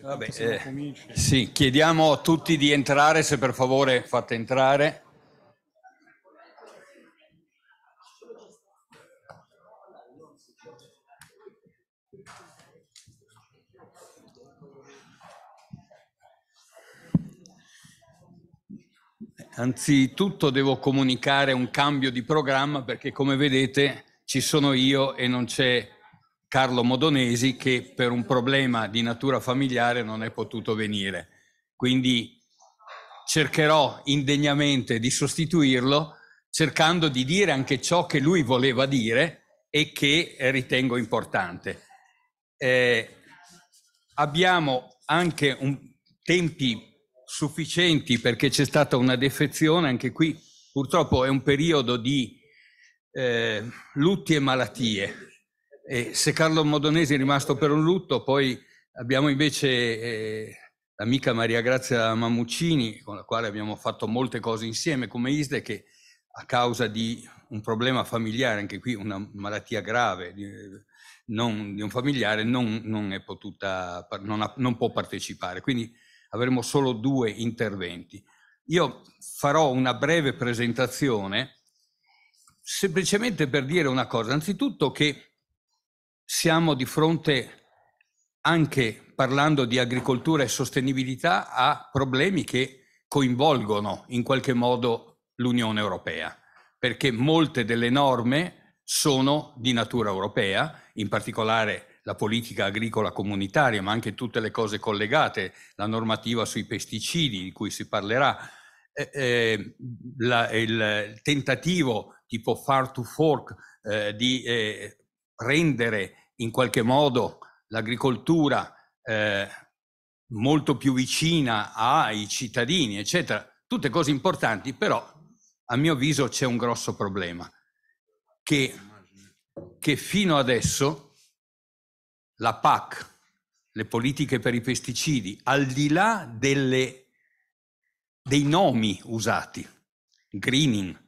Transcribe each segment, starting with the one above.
Vabbè, eh, sì, chiediamo a tutti di entrare, se per favore fate entrare. Anzitutto devo comunicare un cambio di programma perché come vedete ci sono io e non c'è Carlo Modonesi che per un problema di natura familiare non è potuto venire. Quindi cercherò indegnamente di sostituirlo cercando di dire anche ciò che lui voleva dire e che ritengo importante. Eh, abbiamo anche un, tempi sufficienti perché c'è stata una defezione, anche qui purtroppo è un periodo di eh, lutti e malattie. E se Carlo Modonesi è rimasto per un lutto, poi abbiamo invece eh, l'amica Maria Grazia Mammuccini, con la quale abbiamo fatto molte cose insieme come ISDE, che a causa di un problema familiare, anche qui una malattia grave di, non, di un familiare, non, non, è potuta, non, ha, non può partecipare. Quindi avremo solo due interventi. Io farò una breve presentazione semplicemente per dire una cosa. Anzitutto che siamo di fronte, anche parlando di agricoltura e sostenibilità, a problemi che coinvolgono in qualche modo l'Unione Europea, perché molte delle norme sono di natura europea, in particolare la politica agricola comunitaria, ma anche tutte le cose collegate, la normativa sui pesticidi di cui si parlerà, eh, eh, la, il tentativo tipo far to fork eh, di eh, rendere in qualche modo l'agricoltura eh, molto più vicina ai cittadini, eccetera, tutte cose importanti, però a mio avviso c'è un grosso problema, che, che fino adesso la PAC, le politiche per i pesticidi, al di là delle, dei nomi usati, greening,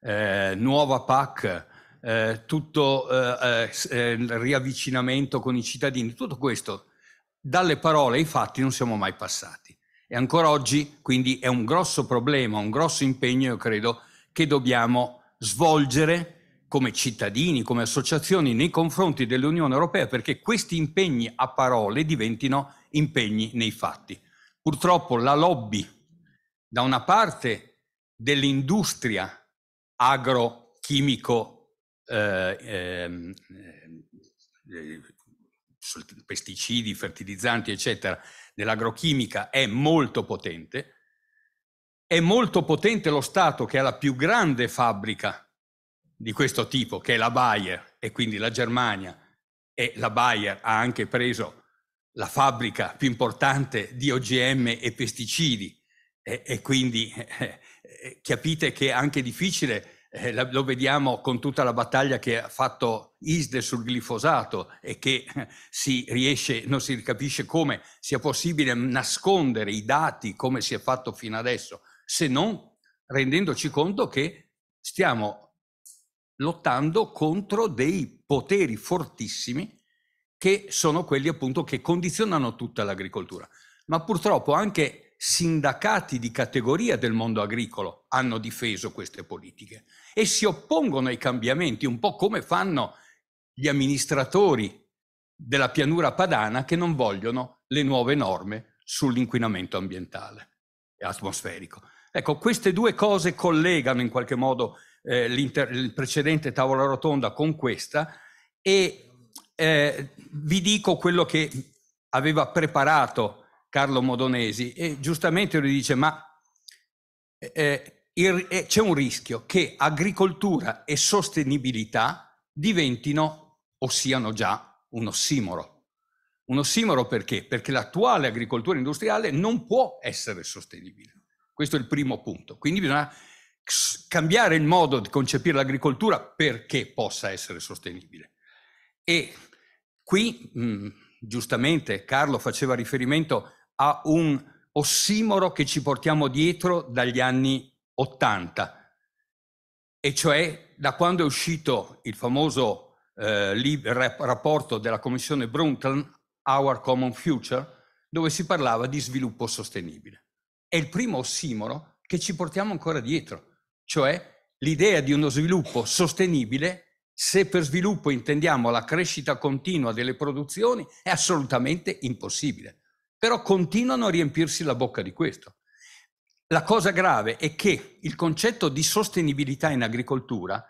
eh, nuova PAC, eh, tutto eh, eh, il riavvicinamento con i cittadini, tutto questo, dalle parole ai fatti non siamo mai passati. E ancora oggi, quindi, è un grosso problema, un grosso impegno, io credo, che dobbiamo svolgere come cittadini, come associazioni nei confronti dell'Unione Europea perché questi impegni a parole diventino impegni nei fatti. Purtroppo la lobby, da una parte dell'industria agrochimico, eh, ehm, eh, pesticidi, fertilizzanti, eccetera, dell'agrochimica è molto potente. È molto potente lo Stato che ha la più grande fabbrica di questo tipo, che è la Bayer e quindi la Germania, e la Bayer ha anche preso la fabbrica più importante di OGM e pesticidi e, e quindi eh, eh, capite che è anche difficile, eh, lo vediamo con tutta la battaglia che ha fatto ISDE sul glifosato e che eh, si riesce, non si capisce come sia possibile nascondere i dati come si è fatto fino adesso, se non rendendoci conto che stiamo lottando contro dei poteri fortissimi che sono quelli appunto che condizionano tutta l'agricoltura. Ma purtroppo anche sindacati di categoria del mondo agricolo hanno difeso queste politiche e si oppongono ai cambiamenti, un po' come fanno gli amministratori della pianura padana che non vogliono le nuove norme sull'inquinamento ambientale e atmosferico. Ecco, queste due cose collegano in qualche modo eh, il precedente tavola rotonda con questa e eh, vi dico quello che aveva preparato Carlo Modonesi e giustamente lui dice ma eh, il, eh, c'è un rischio che agricoltura e sostenibilità diventino o siano già un ossimoro. Un ossimoro perché? Perché l'attuale agricoltura industriale non può essere sostenibile. Questo è il primo punto. Quindi bisogna cambiare il modo di concepire l'agricoltura perché possa essere sostenibile. E qui, mh, giustamente, Carlo faceva riferimento a un ossimoro che ci portiamo dietro dagli anni Ottanta, e cioè da quando è uscito il famoso, eh, rapporto della Commissione Brundtland, Our Common Future, dove si parlava di sviluppo sostenibile. È il primo ossimoro che ci portiamo ancora dietro, cioè l'idea di uno sviluppo sostenibile se per sviluppo intendiamo la crescita continua delle produzioni, è assolutamente impossibile. Però continuano a riempirsi la bocca di questo. La cosa grave è che il concetto di sostenibilità in agricoltura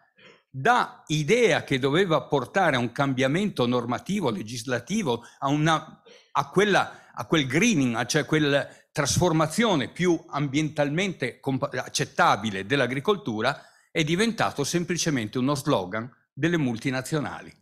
dà idea che doveva portare a un cambiamento normativo, legislativo, a, una, a, quella, a quel greening, cioè quella trasformazione più ambientalmente accettabile dell'agricoltura, è diventato semplicemente uno slogan delle multinazionali.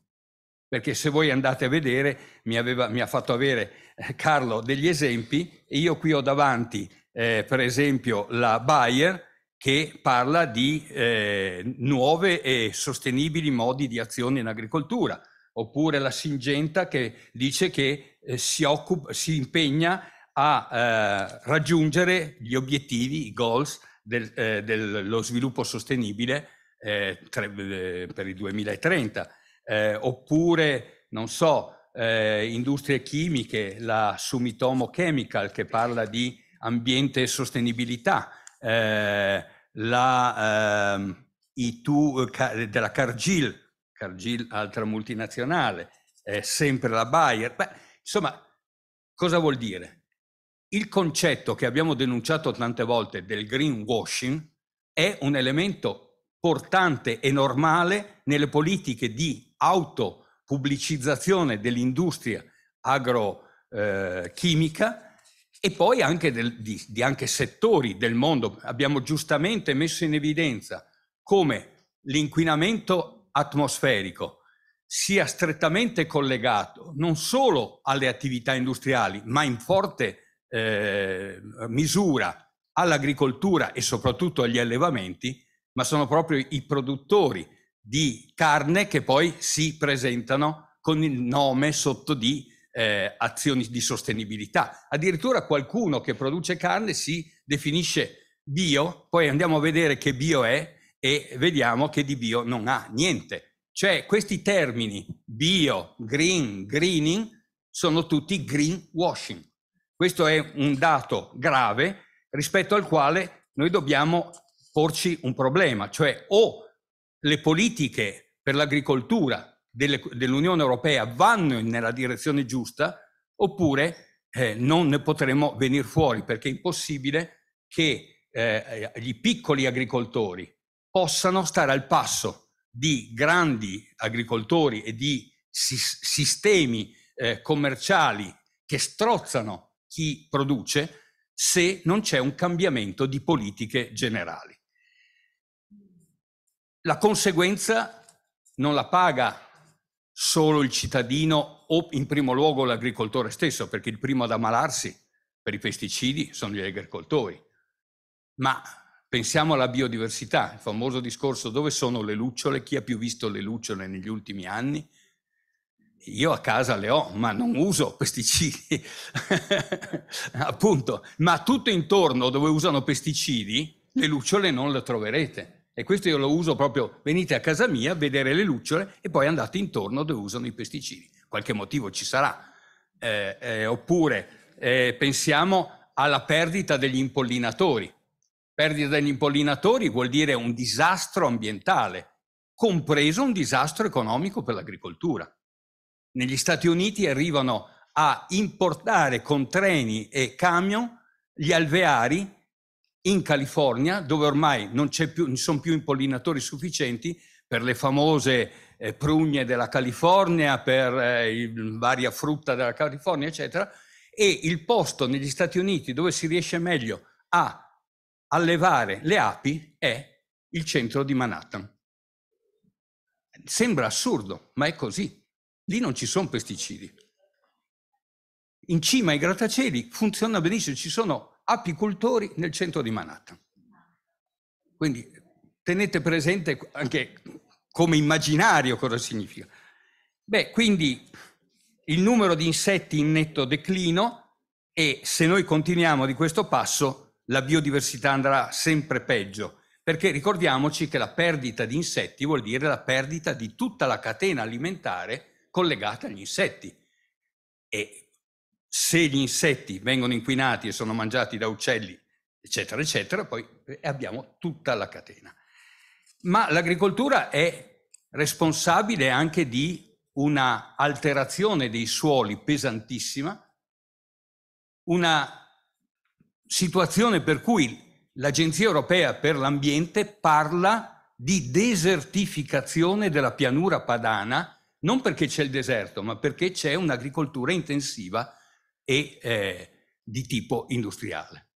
Perché se voi andate a vedere, mi, aveva, mi ha fatto avere eh, Carlo degli esempi, e io qui ho davanti, eh, per esempio, la Bayer, che parla di eh, nuove e sostenibili modi di azione in agricoltura, oppure la Singenta che dice che eh, si, occupa, si, impegna a eh, raggiungere gli obiettivi, i goals del, eh, dello sviluppo sostenibile eh, tre, eh, per il 2030, eh, oppure, non so, industrie chimiche, la Sumitomo Chemical che parla di ambiente e sostenibilità, eh, la ehm, ITU della Cargill, Cargill altra multinazionale, sempre la Bayer. Beh, insomma, cosa vuol dire? Il concetto che abbiamo denunciato tante volte del greenwashing è un elemento portante e normale nelle politiche di autopubblicizzazione dell'industria agrochimica eh, e poi anche del, di, di anche settori del mondo. Abbiamo giustamente messo in evidenza come l'inquinamento atmosferico sia strettamente collegato non solo alle attività industriali, ma in forte eh, misura all'agricoltura e soprattutto agli allevamenti, ma sono proprio i produttori di carne che poi si presentano con il nome sotto di eh, azioni di sostenibilità. Addirittura qualcuno che produce carne si definisce bio, poi andiamo a vedere che bio è e vediamo che di bio non ha niente. Cioè questi termini bio, green, greening sono tutti greenwashing. Questo è un dato grave rispetto al quale noi dobbiamo porci un problema, cioè o le politiche per l'agricoltura dell'Unione Europea vanno nella direzione giusta oppure eh, non ne potremo venire fuori perché è impossibile che eh, gli piccoli agricoltori possano stare al passo di grandi agricoltori e di si- sistemi eh, commerciali che strozzano chi produce se non c'è un cambiamento di politiche generali. La conseguenza non la paga solo il cittadino o in primo luogo l'agricoltore stesso, perché il primo ad ammalarsi per i pesticidi sono gli agricoltori. Ma pensiamo alla biodiversità, il famoso discorso dove sono le lucciole, chi ha più visto le lucciole negli ultimi anni? Io a casa le ho, ma non uso pesticidi, appunto, ma tutto intorno dove usano pesticidi, le lucciole non le troverete. E questo io lo uso proprio, venite a casa mia a vedere le lucciole e poi andate intorno dove usano i pesticidi. Qualche motivo ci sarà. Eh, eh, oppure eh, pensiamo alla perdita degli impollinatori. Perdita degli impollinatori vuol dire un disastro ambientale, compreso un disastro economico per l'agricoltura. Negli Stati Uniti arrivano a importare con treni e camion gli alveari in California, dove ormai non, più, non sono più impollinatori sufficienti per le famose eh, prugne della California, per eh, il, varia frutta della California, eccetera, e il posto negli Stati Uniti dove si riesce meglio a allevare le api è il centro di Manhattan. Sembra assurdo, ma è così. Lì non ci sono pesticidi. In cima ai grattacieli funziona benissimo, ci sono apicoltori nel centro di Manhattan. Quindi tenete presente anche come immaginario cosa significa. Beh, quindi il numero di insetti in netto declino e se noi continuiamo di questo passo la biodiversità andrà sempre peggio perché ricordiamoci che la perdita di insetti vuol dire la perdita di tutta la catena alimentare collegata agli insetti. E se gli insetti vengono inquinati e sono mangiati da uccelli, eccetera, eccetera, poi abbiamo tutta la catena. Ma l'agricoltura è responsabile anche di una alterazione dei suoli pesantissima, una situazione per cui l'Agenzia europea per l'ambiente parla di desertificazione della pianura padana, non perché c'è il deserto, ma perché c'è un'agricoltura intensiva e eh, di tipo industriale.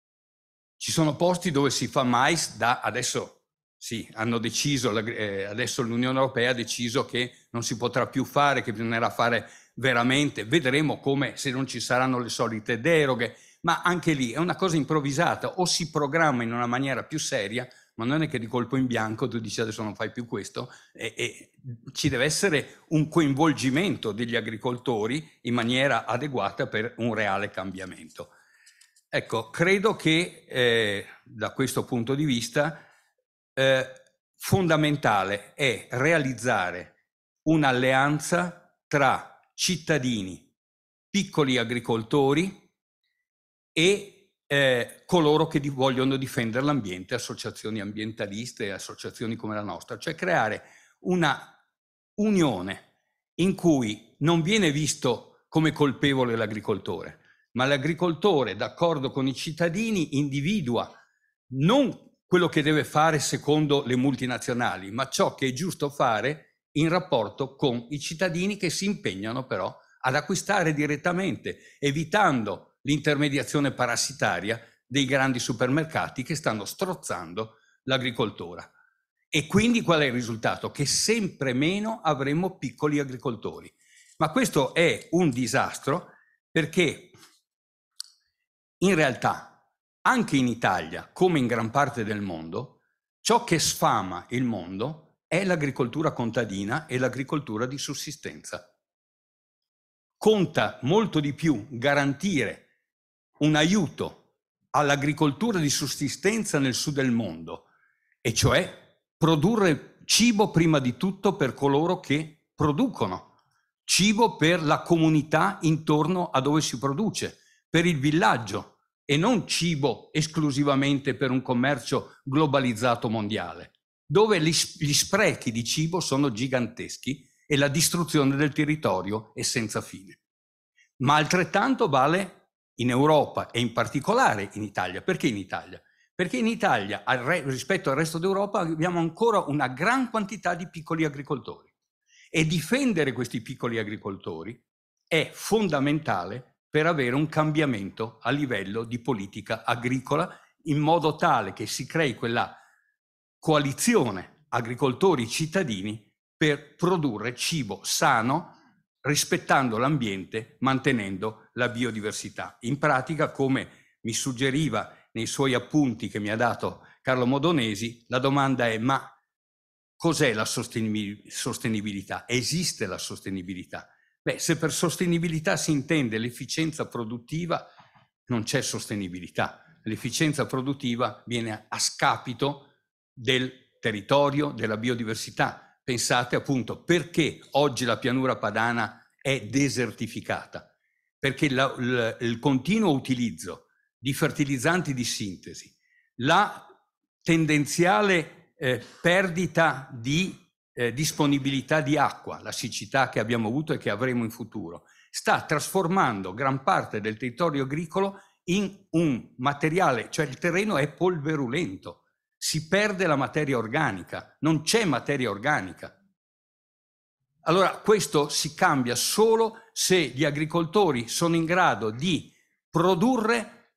Ci sono posti dove si fa mais da adesso sì, hanno deciso, eh, adesso l'Unione Europea ha deciso che non si potrà più fare, che bisognerà fare veramente, vedremo come se non ci saranno le solite deroghe, ma anche lì è una cosa improvvisata, o si programma in una maniera più seria, ma non è che di colpo in bianco tu dici adesso non fai più questo, e, e ci deve essere un coinvolgimento degli agricoltori in maniera adeguata per un reale cambiamento. Ecco, credo che eh, da questo punto di vista eh, fondamentale è realizzare un'alleanza tra cittadini, piccoli agricoltori e eh, coloro che vogliono difendere l'ambiente, associazioni ambientaliste, associazioni come la nostra, cioè creare una unione in cui non viene visto come colpevole l'agricoltore, ma l'agricoltore, d'accordo con i cittadini, individua non quello che deve fare secondo le multinazionali, ma ciò che è giusto fare in rapporto con i cittadini che si impegnano però ad acquistare direttamente, evitando l'intermediazione parassitaria dei grandi supermercati che stanno strozzando l'agricoltura. E quindi qual è il risultato? Che sempre meno avremo piccoli agricoltori. Ma questo è un disastro perché in realtà anche in Italia, come in gran parte del mondo, ciò che sfama il mondo è l'agricoltura contadina e l'agricoltura di sussistenza. Conta molto di più garantire un aiuto all'agricoltura di sussistenza nel sud del mondo, e cioè produrre cibo prima di tutto per coloro che producono, cibo per la comunità intorno a dove si produce, per il villaggio, e non cibo esclusivamente per un commercio globalizzato mondiale, dove gli, sprechi di cibo sono giganteschi e la distruzione del territorio è senza fine. Ma altrettanto vale in Europa e in particolare in Italia. Perché in Italia? Perché in Italia, rispetto al resto d'Europa, abbiamo ancora una gran quantità di piccoli agricoltori. E difendere questi piccoli agricoltori è fondamentale per avere un cambiamento a livello di politica agricola in modo tale che si crei quella coalizione agricoltori-cittadini per produrre cibo sano rispettando l'ambiente, mantenendo la biodiversità. In pratica, come mi suggeriva nei suoi appunti che mi ha dato Carlo Modonesi, la domanda è ma cos'è la sostenibilità? Esiste la sostenibilità? Beh, se per sostenibilità si intende l'efficienza produttiva, non c'è sostenibilità. L'efficienza produttiva viene a scapito del territorio, della biodiversità. Pensate appunto perché oggi la pianura padana è desertificata. Perché la, il, il continuo utilizzo di fertilizzanti di sintesi, la tendenziale eh, perdita di eh, disponibilità di acqua, la siccità che abbiamo avuto e che avremo in futuro, sta trasformando gran parte del territorio agricolo in un materiale, cioè il terreno è polverulento, si perde la materia organica, non c'è materia organica. Allora questo si cambia solo se gli agricoltori sono in grado di produrre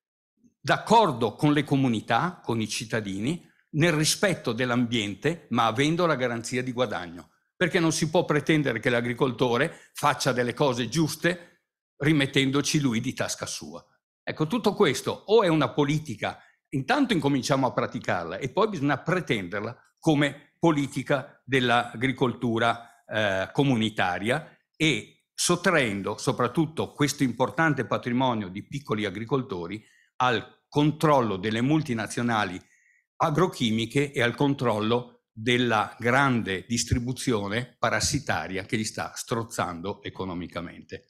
d'accordo con le comunità, con i cittadini, nel rispetto dell'ambiente, ma avendo la garanzia di guadagno. Perché non si può pretendere che l'agricoltore faccia delle cose giuste rimettendoci lui di tasca sua. Ecco, tutto questo o è una politica, intanto incominciamo a praticarla e poi bisogna pretenderla come politica dell'agricoltura eh, comunitaria e sottraendo soprattutto questo importante patrimonio di piccoli agricoltori al controllo delle multinazionali agrochimiche e al controllo della grande distribuzione parassitaria che li sta strozzando economicamente.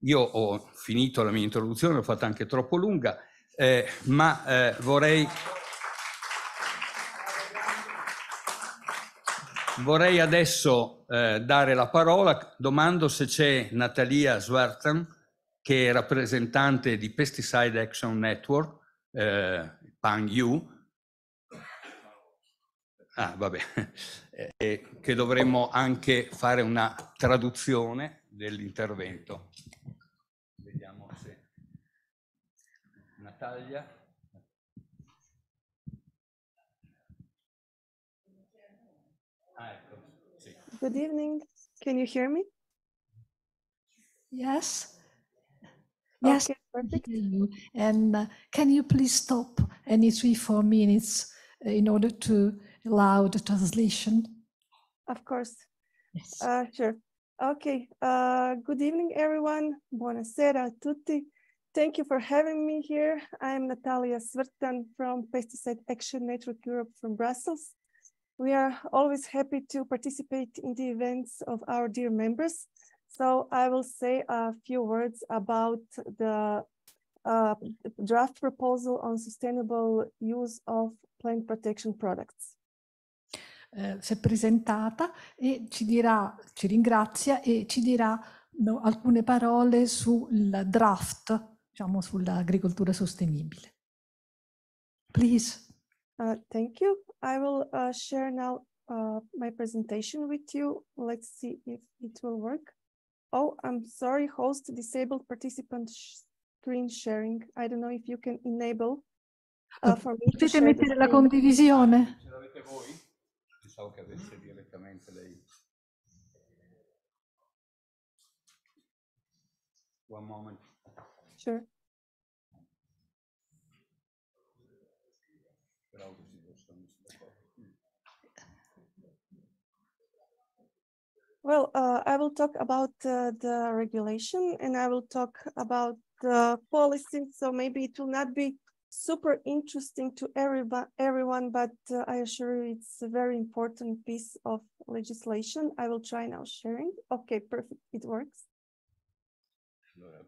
Io ho finito la mia introduzione, l'ho fatta anche troppo lunga, eh, ma eh, vorrei... Vorrei adesso eh, dare la parola, domando se c'è Natalia Swartan, che è rappresentante di Pesticide Action Network, eh, PANG-U, ah, vabbè, che dovremmo anche fare una traduzione dell'intervento. Natalia. Good evening. Can you hear me? Yes. Yes, Okay, perfect. you. And uh, can you please stop any three, four minutes uh, in order to allow the translation? Of course. Yes. Uh, sure. Okay. Uh, good evening, everyone. Buonasera a tutti. Thank you for having me here. I'm Natalia Svrtan from Pesticide Action Network Europe from Brussels. We are always happy to participate in the events of our dear members. So I will say a few words about the uh, draft proposal on sustainable use of plant protection products. Eh, si è presentata e ci dirà, ci ringrazia e ci dirà no, alcune parole sul draft, diciamo sull'agricoltura sostenibile. Please. Uh, thank you. I will uh, share now uh, my presentation with you. Let's see if it will work. Oh, I'm sorry, host disabled participant sh- screen sharing. I don't know if you can enable uh, for me to Potete share the mettere la condivisione? Ce l'avete voi? Pensavo che avesse direttamente lei. One moment. Sure. Well, uh, I will talk about uh, the regulation and I will talk about the policy. So maybe it will not be super interesting to everyone, everyone, but uh, I assure you it's a very important piece of legislation. I will try now sharing. Okay, perfect. It works. Allora,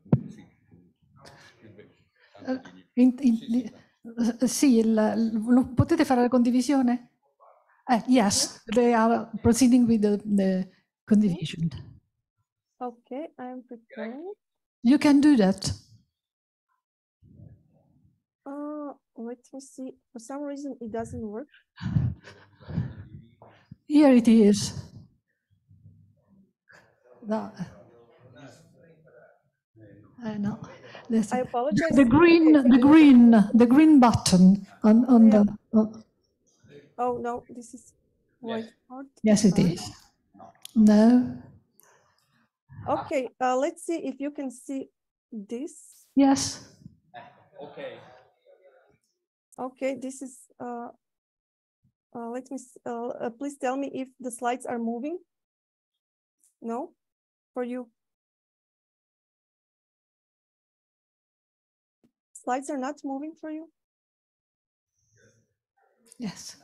sì. Eh, in- in- eh, sì, il- il- lo- potete fare la condivisione? Eh, yes, they are proceeding with the, the condivision. Okay, I'm preparing. You can do that. Uh, let me see. For some reason, it doesn't work. Here it is. No. Eh, no. There's- I apologize. The green, the green, the green button on, on Yeah. the, oh, Oh, no, this is white part. yes, it Sorry. is. No, Okay, uh, let's see if you can see this. yes, Ok. Okay, this is, uh, uh, let me, uh, uh, please tell me if the slides are moving. No, for you. Slides are not moving for you? yes.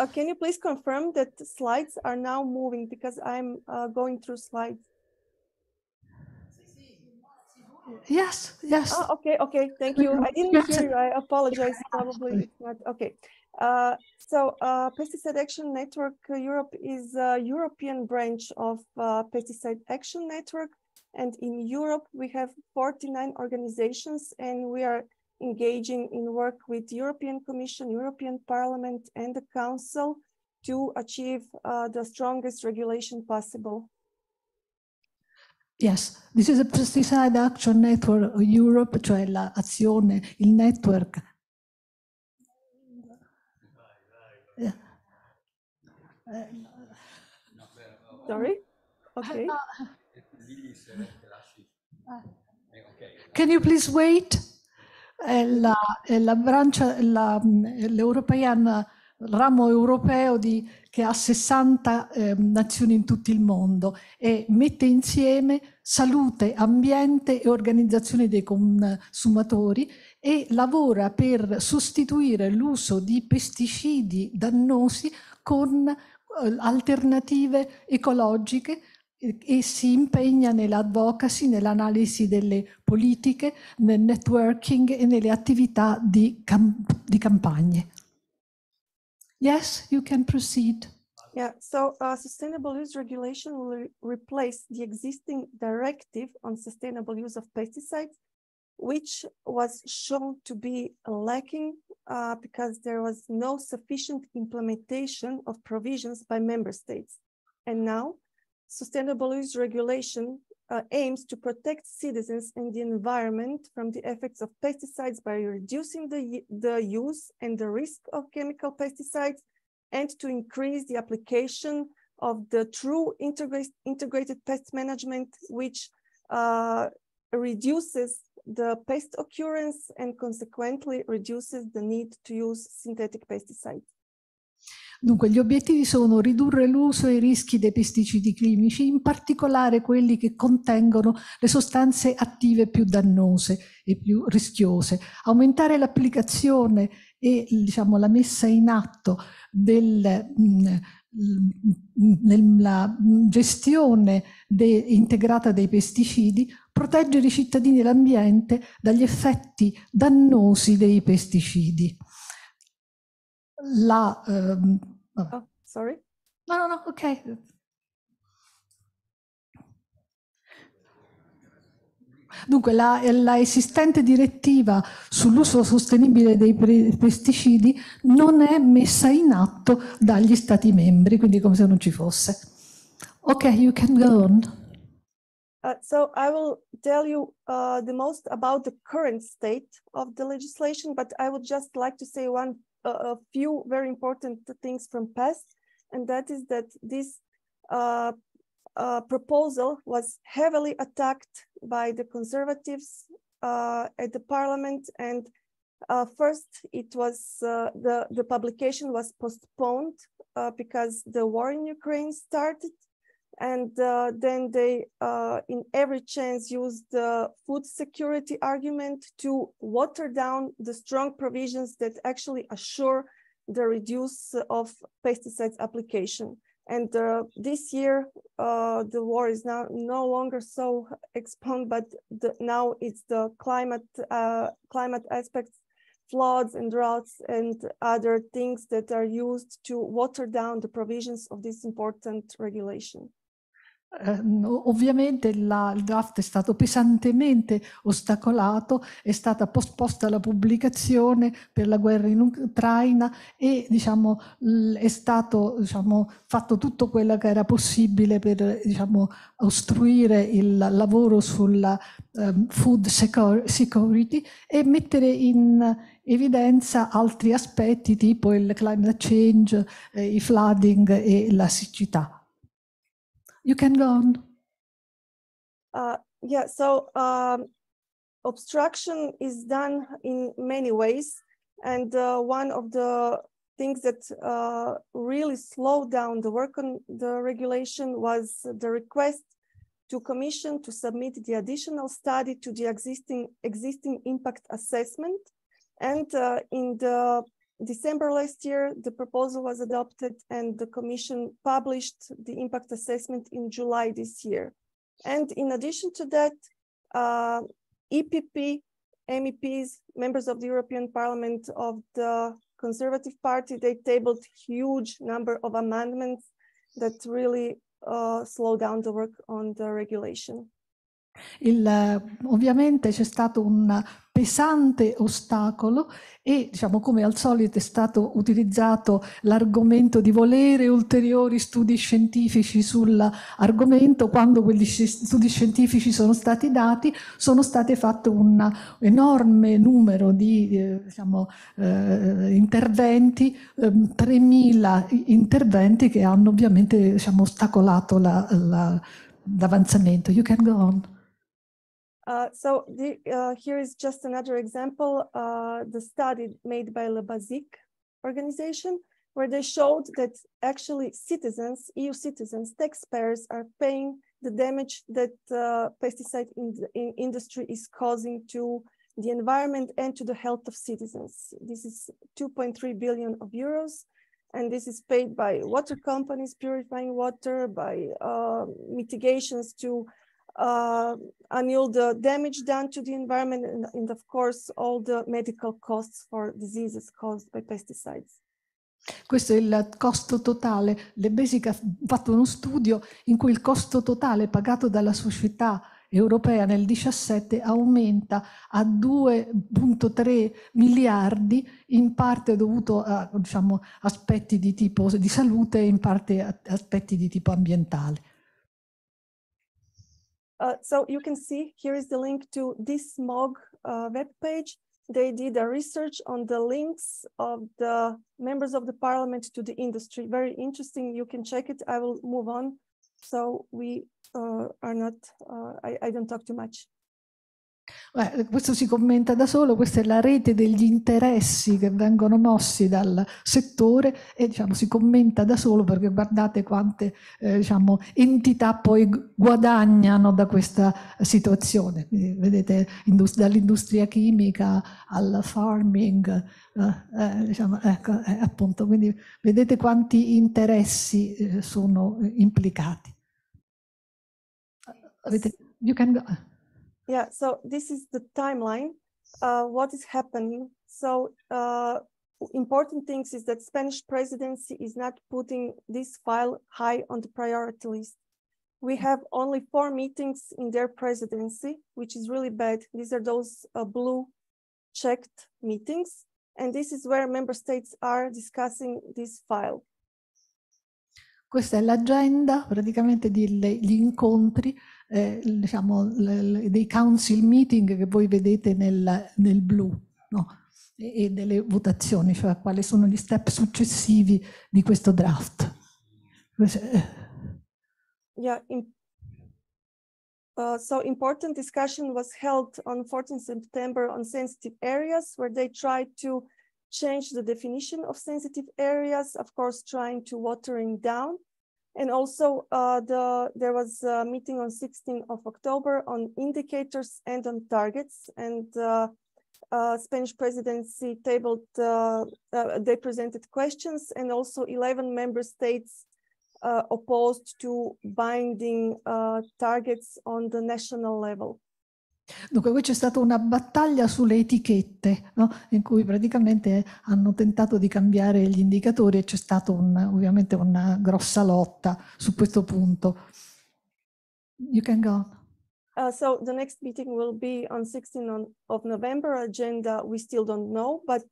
Uh, can you please confirm that slides are now moving because I'm, uh, going through slides? Yes, yes. Ah, okay, okay, thank you. I didn't hear you. I apologize. Probably not, okay. Uh, so, uh, Pesticide Action Network Europe is a European branch of uh, Pesticide Action Network. And in Europe, we have 49 organizations and we are engaging in work with European Commission, European Parliament and the Council to achieve uh, the strongest regulation possible. Yes, this is a Pesticide Action Network Europe, cioè l'azione, il network. Sorry? Okay. Ok. Can you please wait? È la, è la brancia, l'European ramo europeo di, che ha 60 eh, nazioni in tutto il mondo e mette insieme salute, ambiente e organizzazione dei consumatori e lavora per sostituire l'uso di pesticidi dannosi con eh, alternative ecologiche e si impegna nell'advocacy, nell'analisi delle politiche, nel networking e nelle attività di, camp di campagne. Yes, you can proceed. Yeah, so uh, sustainable use regulation will re replace the existing directive on sustainable use of pesticides, which was shown to be lacking uh, because there was no sufficient implementation of provisions by member states. And now, sustainable use regulation uh, aims to protect citizens and the environment from the effects of pesticides by reducing the, the use and the risk of chemical pesticides and to increase the application of the true integra integrated pest management, which uh, reduces the pest occurrence and consequently reduces the need to use synthetic pesticides. Dunque, gli obiettivi sono ridurre l'uso e i rischi dei pesticidi chimici, in particolare quelli che contengono le sostanze attive più dannose e più rischiose, aumentare l'applicazione e diciamo, la messa in atto del, nella gestione de, integrata dei pesticidi, proteggere i cittadini e l'ambiente dagli effetti dannosi dei pesticidi. La, um, oh, sorry? No, no, no, ok. Dunque, la, la, esistente direttiva sull'uso sostenibile dei pesticidi non è messa in atto dagli Stati membri, quindi come se non ci fosse. Ok, you can go on. Uh, so I will tell you uh, the most about the current state of the legislation, but I would just like to say one a few very important things from past, and that is that this uh, uh, proposal was heavily attacked by the conservatives uh, at the parliament. And uh, first, it was uh, the, the publication was postponed uh, because the war in Ukraine started. And then they, in every chance, used the food security argument to water down the strong provisions that actually assure the reduce of pesticides application. And uh, this year, uh, the war is now no longer so expounded, but the, now it's the climate, uh, climate aspects, floods and droughts and other things that are used to water down the provisions of this important regulation. Ehm, ovviamente la, il draft è stato pesantemente ostacolato, è stata posposta la pubblicazione per la guerra in Ucraina e diciamo, è stato diciamo, fatto tutto quello che era possibile per diciamo, ostruire il lavoro sulla um, food security e mettere in evidenza altri aspetti tipo il climate change, eh, i flooding e la siccità. You can go on. Uh, yeah, so um, obstruction is done in many ways. And uh, one of the things that uh, really slowed down the work on the regulation was the request to commission to submit the additional study to the existing, existing impact assessment. And uh, in the December last year, the proposal was adopted and the commission published the impact assessment in July this year. And in addition to that, uh, EPP, MEPs, members of the European Parliament of the Conservative Party, they tabled huge number of amendments that really uh, slow down the work on the regulation. Il, ovviamente c'è stato un pesante ostacolo e diciamo come al solito è stato utilizzato l'argomento di volere ulteriori studi scientifici sull'argomento quando quegli studi scientifici sono stati dati sono state fatte un enorme numero di eh, diciamo, eh, interventi eh, 3.000 interventi che hanno ovviamente diciamo, ostacolato l'avanzamento. You can go on Uh, so the, uh, here is just another example, uh, the study made by Le Basique organization. where they showed that actually citizens, EU citizens, taxpayers are paying the damage that uh, pesticide in in industry is causing to the environment and to the health of citizens. This is 2.3 billion of euros, and this is paid by water companies purifying water, by uh, mitigations to uh, annul the damage done to the environment, and, and of course, all the medical costs for diseases caused by pesticides. Questo è il costo totale. Le Basic ha fatto uno studio in cui il costo totale pagato dalla società europea nel 17 aumenta a 2,3 miliardi, in parte dovuto a diciamo, aspetti di tipo di salute e in parte a aspetti di tipo ambientale. Uh, so you can see here is the link to this smog uh, web page. They did a research on the links of the members of the parliament to the industry. Very interesting. You can check it. I will move on. So we uh, are not, uh, I, I don't talk too much. Beh, questo si commenta da solo, questa è la rete degli interessi che vengono mossi dal settore e diciamo, si commenta da solo perché guardate quante eh, diciamo, entità poi guadagnano da questa situazione. Quindi, vedete dall'industria chimica al farming, eh, eh, diciamo, ecco, eh, appunto, quindi vedete quanti interessi eh, sono implicati. Avete, you can go. Yeah, so this is the timeline. Uh, what is happening? So uh, important things is that Spanish presidency is not putting this file high on the priority list. We have only four meetings in their presidency, which is really bad. These are those uh, blue checked meetings. And this is where member states are discussing this file. Questa è l'agenda praticamente degli incontri, eh, diciamo, dei council meeting che voi vedete nel, nel blu, no? e, e, delle votazioni, cioè quali sono gli step successivi di questo draft. Yeah, in, uh, so important discussion was held on 14 September on sensitive areas where they tried to change the definition of sensitive areas, of course, trying to watering down. And also uh, the there was a meeting on 16th of October on indicators and on targets. And uh, uh, Spanish presidency tabled, uh, uh, they presented questions and also 11 member states uh, opposed to binding targets on the national level. Dunque, qui c'è stata una battaglia sulle etichette, no? in cui praticamente hanno tentato di cambiare gli indicatori e c'è stata un, ovviamente una grossa lotta su questo punto. You can go. Uh, so the next meeting will be on 16th of November. Agenda we still don't know, but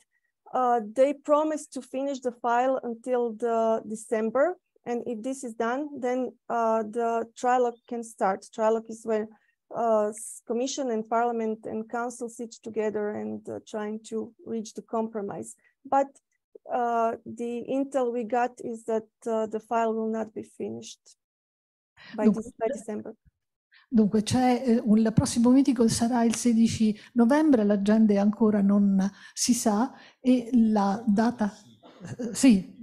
uh, they promised to finish the file until the December. And if this is done, then uh, the trilogue can start. Trilogue is when uh, Commission and Parliament and Council sit together and uh, trying to reach the compromise. But uh, the intel we got is that uh, the file will not be finished by, dunque, this, by December. Dunque, c'è eh, un, il prossimo meeting sarà il 16 novembre, l'agenda ancora non si sa e la data, eh, sì,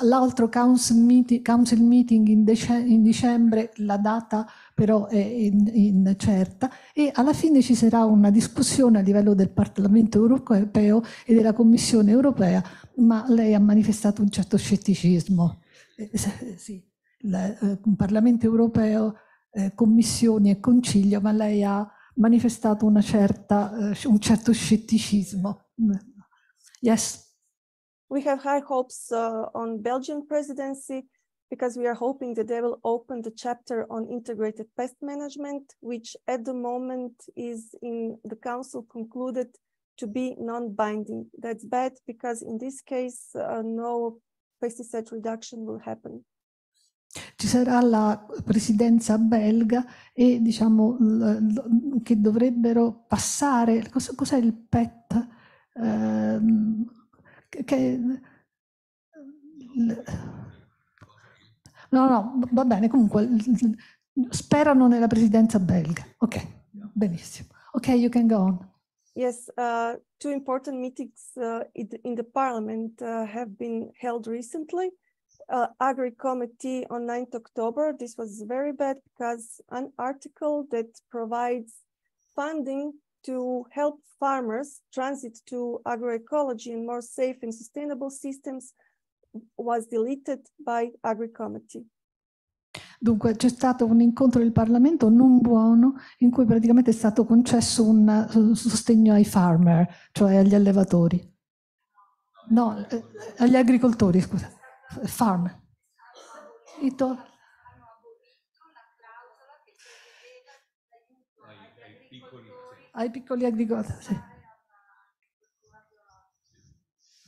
l'altro council meeting, council meeting in, in, dicembre, la data però è incerta e alla fine ci sarà una discussione a livello del Parlamento europeo e della Commissione europea, ma lei ha manifestato un certo scetticismo. Eh, sì, il eh, Parlamento europeo, eh, Commissioni e Concilio, ma lei ha manifestato certa, eh, un certo scetticismo. Yes. We have high hopes uh, on Belgian presidency because we are hoping that they will open the chapter on integrated pest management, which at the moment is in the council concluded to be non-binding. That's bad because in this case, uh, no pesticide reduction will happen. Ci sarà la presidenza belga e diciamo che dovrebbero passare, cos'è il PET? Eh, che, no, no, va bene, comunque sperano nella presidenza belga. Ok, benissimo. Ok, you can go on. Yes, uh, two important meetings uh, in, the, parliament uh, have been held recently. Uh, Agri committee on 9th October. This was very bad because an article that provides funding to help farmers transit to agroecology and more safe and sustainable systems was deleted by Agri. Dunque c'è stato un incontro del Parlamento non buono in cui praticamente è stato concesso un sostegno ai farmer, cioè agli allevatori. No, eh, agli agricoltori, scusa. Farm. Ito. Ai piccoli agricoltori, sì.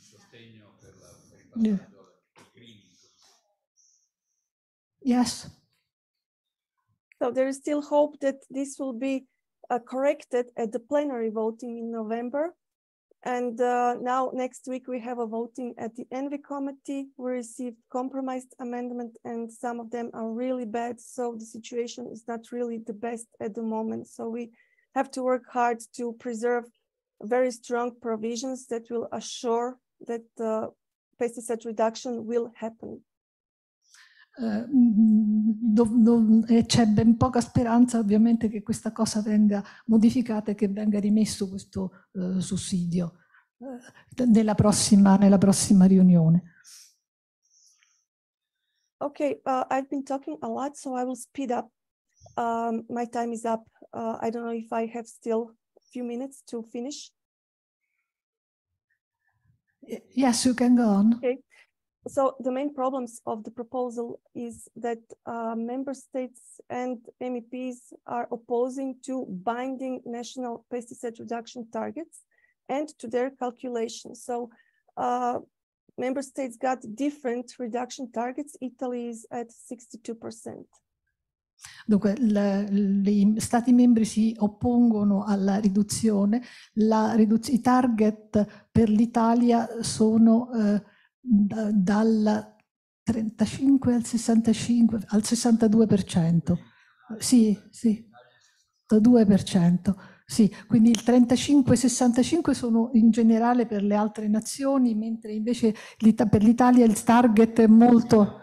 Sostegno per la... Yes. So there is still hope that this will be uh, corrected at the plenary voting in November. And uh, now next week we have a voting at the Envy committee. We received compromised amendment and some of them are really bad. So the situation is not really the best at the moment. So we have to work hard to preserve very strong provisions that will assure that uh, pesticide reduction will happen. Eh, c'è ben poca speranza ovviamente che questa cosa venga modificata e che venga rimesso questo uh, sussidio uh, nella, prossima, nella prossima riunione. Okay, uh, I've been talking a lot, so I will speed up. Um, my time is up. Uh, I don't know if I have still a few minutes to finish. Yes, you can go on. Okay. so the main problems of the proposal is that uh, member states and MEPs are opposing to binding national pesticide reduction targets and to their calculations. So uh, member states got different reduction targets. Italy is at 62%. Dunque, gli Stati membri si oppongono alla riduzione, la riduz i target per l'Italia sono eh, da, dal 35 al 65, al 62%. Sì, sì, da 2%. Sì, quindi il 35-65 sono in generale per le altre nazioni, mentre invece per l'Italia il target è molto...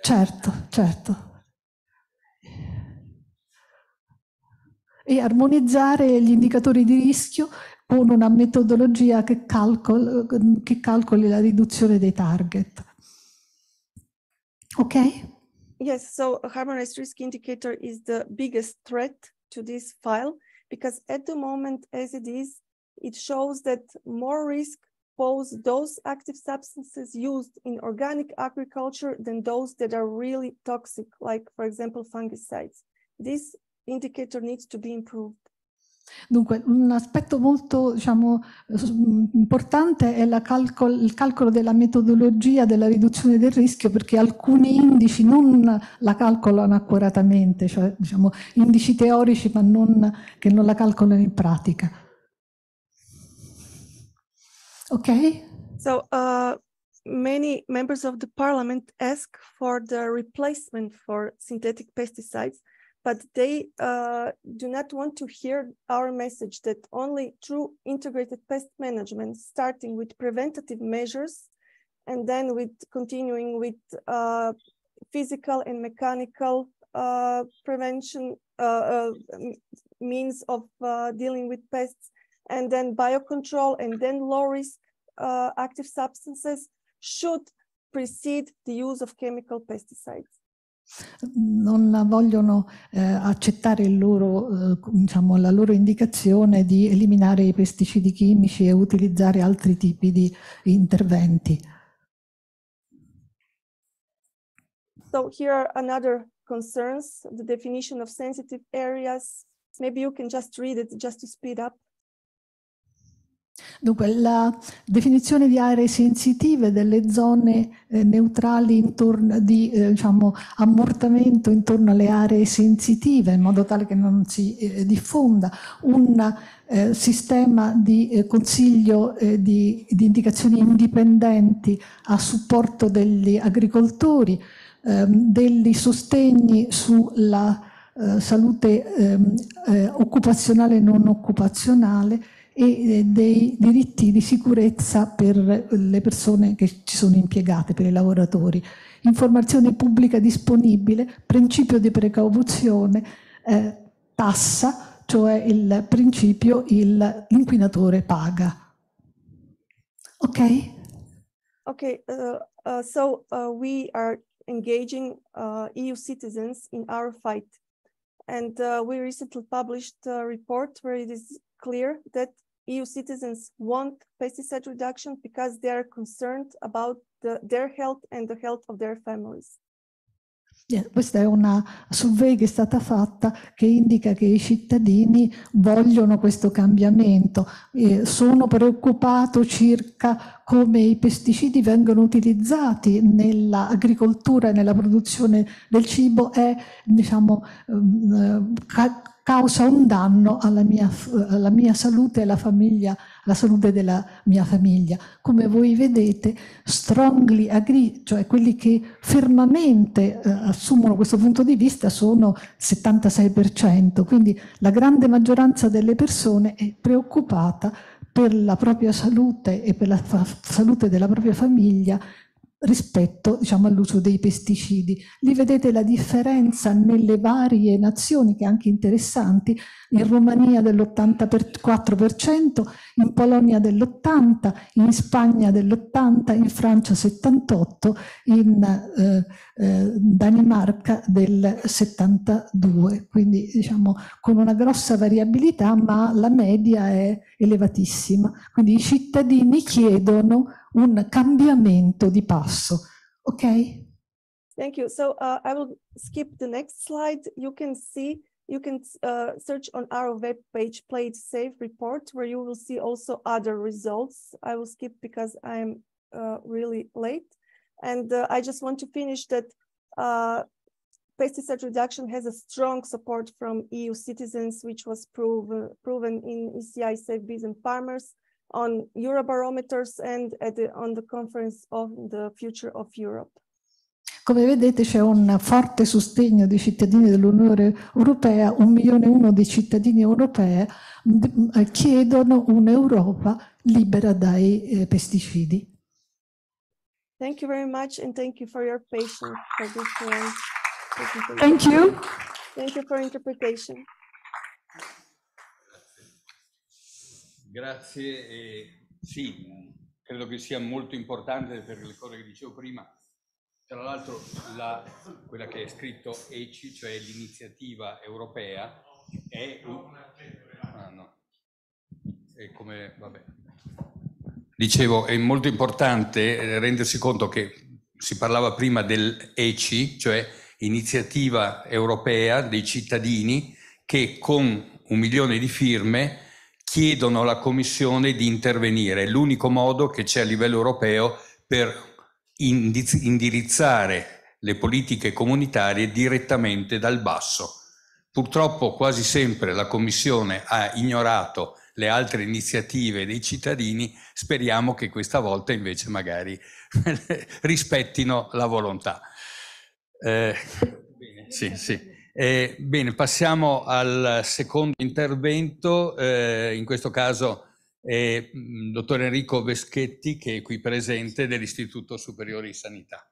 Certo, certo. E armonizzare gli indicatori di rischio con una metodologia che, calcol, che calcoli la riduzione dei target. Ok? Yes, so harmonized risk indicator is the biggest threat to this file because at the moment as it is, it shows that more risk pose those active substances used in organic agriculture than those that are really toxic, like for example, fungicides. This indicator needs to be improved. Dunque, un aspetto molto diciamo, importante è calcol il calcolo della metodologia della riduzione del rischio perché alcuni indici non la calcolano accuratamente, cioè diciamo, indici teorici ma non, che non la calcolano in pratica. Ok? So, uh, many members of the parliament ask for the replacement for synthetic pesticides but they uh, do not want to hear our message that only through integrated pest management, starting with preventative measures, and then with continuing with uh, physical and mechanical uh, prevention uh, uh, means of uh, dealing with pests, and then biocontrol, and then low risk active substances should precede the use of chemical pesticides. Non vogliono eh, accettare loro, eh, diciamo, la loro indicazione di eliminare i pesticidi chimici e utilizzare altri tipi di interventi. So here are another concerns, the definition of sensitive areas. Maybe you can just read it just to speed up. Dunque, la definizione di aree sensitive delle zone eh, neutrali intorno di eh, diciamo, ammortamento intorno alle aree sensitive in modo tale che non si eh, diffonda un eh, sistema di eh, consiglio eh, di, di, indicazioni indipendenti a supporto degli agricoltori, ehm, degli sostegni sulla salute ehm, eh, occupazionale e non occupazionale e eh, dei diritti di sicurezza per le persone che ci sono impiegate, per i lavoratori. Informazione pubblica disponibile, principio di precauzione, eh, tassa, cioè il principio l'inquinatore paga. Ok? Okay, uh, uh, so uh, we are engaging EU citizens in our fight. And we recently published a report where it is clear that EU citizens want pesticide reduction because they are concerned about the, their health and the health of their families. Yeah, questa è una survey che è stata fatta che indica che i cittadini vogliono questo cambiamento. Eh, sono preoccupato circa come i pesticidi vengono utilizzati nell'agricoltura e nella produzione del cibo e diciamo, eh, causa un danno alla mia, alla mia salute e alla famiglia, alla salute della mia famiglia. Come voi vedete, strongly agree, cioè quelli che fermamente eh, assumono questo punto di vista sono 76%, quindi la grande maggioranza delle persone è preoccupata per la propria salute e per la salute della propria famiglia rispetto diciamo, all'uso dei pesticidi. Lì vedete la differenza nelle varie nazioni che è anche interessanti, in Romania dell'84%, in Polonia dell'80%, in Spagna dell'80%, in Francia 78%, in eh, eh, Danimarca del 72%, quindi diciamo con una grossa variabilità ma la media è elevatissima. Quindi i cittadini chiedono un cambiamento di passo. Ok? Thank you. So uh, I will skip the next slide. You can see, you can uh, search on our web page, Play It Safe report, where you will see also other results. I will skip because I'm uh, really late. And uh, I just want to finish that uh, pesticide reduction has a strong support from EU citizens, which was prove, proven in ECI Safe Bees and Farmers on Eurobarometers and at the, on the conference of the future of Europe. Come vedete c'è un forte sostegno dei cittadini dell'Unione Europea, un milione e uno di cittadini europei eh, chiedono un'Europa libera dai eh, pesticidi. Thank you very much and thank you for your patience for this uh, Thank you. Thank you for interpretation. Grazie. E sì, credo che sia molto importante per le cose che dicevo prima. Tra l'altro, la, quella che è scritto ECI, cioè l'iniziativa europea, è... Ah, no. È come... Vabbè. Dicevo, è molto importante rendersi conto che si parlava prima del ECI, cioè iniziativa europea dei cittadini che con un milione di firme chiedono alla Commissione di intervenire. È l'unico modo che c'è a livello europeo per indirizzare le politiche comunitarie direttamente dal basso. Purtroppo quasi sempre la Commissione ha ignorato le altre iniziative dei cittadini, speriamo che questa volta invece magari rispettino la volontà. Eh, sì, sì. Eh, bene, passiamo al secondo intervento, eh, in questo caso è il dottor Enrico Veschetti che è qui presente dell'Istituto Superiore di Sanità.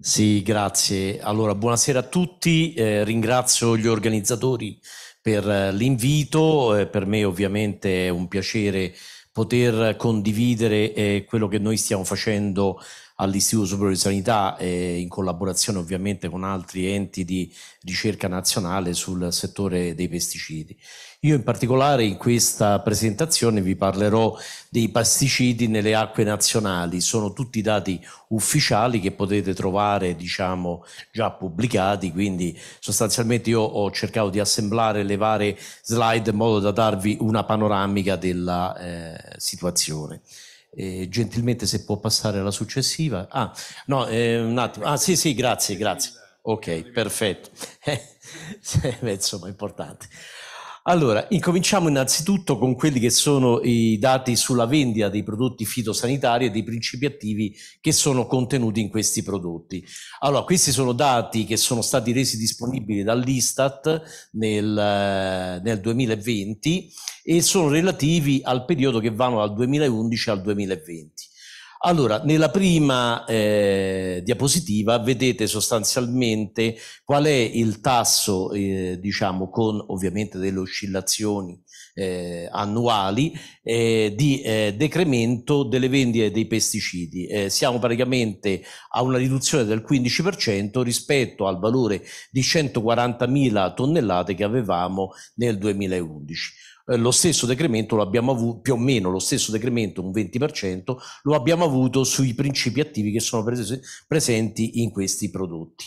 Sì, grazie. Allora, buonasera a tutti, eh, ringrazio gli organizzatori per l'invito, eh, per me ovviamente è un piacere poter condividere eh, quello che noi stiamo facendo all'Istituto Superiore di Sanità e in collaborazione ovviamente con altri enti di ricerca nazionale sul settore dei pesticidi. Io in particolare in questa presentazione vi parlerò dei pesticidi nelle acque nazionali, sono tutti dati ufficiali che potete trovare diciamo già pubblicati, quindi sostanzialmente io ho cercato di assemblare le varie slide in modo da darvi una panoramica della eh, situazione. Eh, gentilmente se può passare alla successiva. Ah, no, eh, un attimo. Ah, sì, sì, grazie, grazie. Ok, perfetto. Eh, insomma, importante. Allora, incominciamo innanzitutto con quelli che sono i dati sulla vendita dei prodotti fitosanitari e dei principi attivi che sono contenuti in questi prodotti. Allora, questi sono dati che sono stati resi disponibili dall'Istat nel, nel 2020 e sono relativi al periodo che vanno dal 2011 al 2020. Allora, nella prima eh, diapositiva vedete sostanzialmente qual è il tasso, eh, diciamo, con ovviamente delle oscillazioni eh, annuali eh, di eh, decremento delle vendite dei pesticidi. Eh, siamo praticamente a una riduzione del 15% rispetto al valore di 140.000 tonnellate che avevamo nel 2011. Eh, lo stesso decremento lo abbiamo avuto, più o meno lo stesso decremento, un 20%, lo abbiamo avuto sui principi attivi che sono pres presenti in questi prodotti.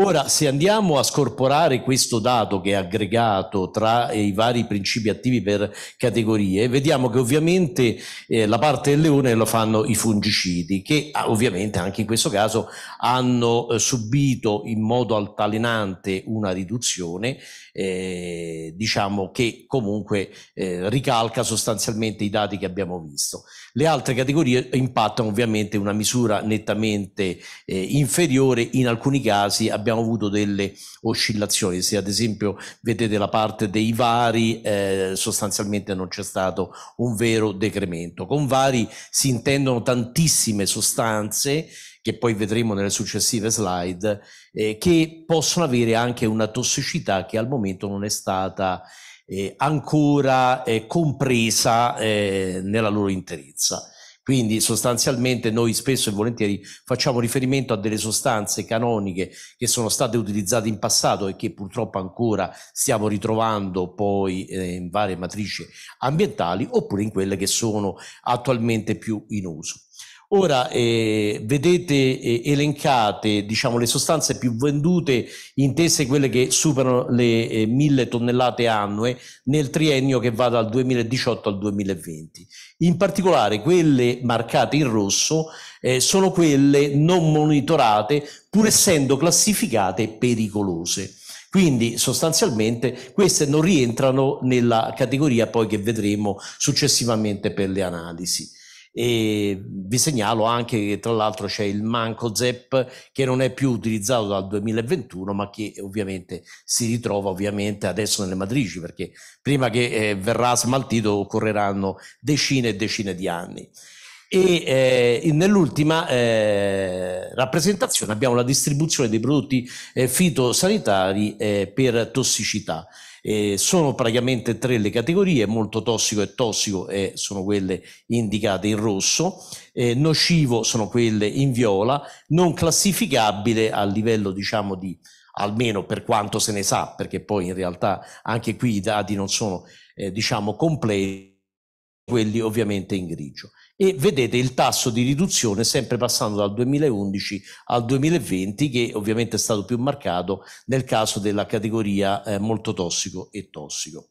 Ora, se andiamo a scorporare questo dato che è aggregato tra i vari principi attivi per categorie, vediamo che ovviamente eh, la parte del leone lo fanno i fungicidi, che ah, ovviamente anche in questo caso hanno eh, subito in modo altalenante una riduzione, eh, diciamo che comunque eh, ricalca sostanzialmente i dati che abbiamo visto. Le altre categorie impattano ovviamente una misura nettamente eh, inferiore, in alcuni casi abbiamo avuto delle oscillazioni, se ad esempio vedete la parte dei vari eh, sostanzialmente non c'è stato un vero decremento. Con vari si intendono tantissime sostanze che poi vedremo nelle successive slide, eh, che possono avere anche una tossicità che al momento non è stata eh, ancora eh, compresa eh, nella loro interezza. Quindi sostanzialmente noi spesso e volentieri facciamo riferimento a delle sostanze canoniche che sono state utilizzate in passato e che purtroppo ancora stiamo ritrovando poi eh, in varie matrici ambientali oppure in quelle che sono attualmente più in uso. Ora eh, vedete eh, elencate diciamo, le sostanze più vendute, intese quelle che superano le eh, mille tonnellate annue nel triennio che va dal 2018 al 2020. In particolare quelle marcate in rosso eh, sono quelle non monitorate pur essendo classificate pericolose. Quindi sostanzialmente queste non rientrano nella categoria poi che vedremo successivamente per le analisi. E vi segnalo anche che tra l'altro c'è il Manco ZEP che non è più utilizzato dal 2021 ma che ovviamente si ritrova ovviamente adesso nelle matrici perché prima che eh, verrà smaltito occorreranno decine e decine di anni. E eh, nell'ultima eh, rappresentazione abbiamo la distribuzione dei prodotti eh, fitosanitari eh, per tossicità. Eh, sono praticamente tre le categorie, molto tossico e tossico eh, sono quelle indicate in rosso, eh, nocivo sono quelle in viola, non classificabile a livello diciamo di almeno per quanto se ne sa, perché poi in realtà anche qui i dati non sono eh, diciamo completi, quelli ovviamente in grigio e vedete il tasso di riduzione sempre passando dal 2011 al 2020 che ovviamente è stato più marcato nel caso della categoria eh, molto tossico e tossico.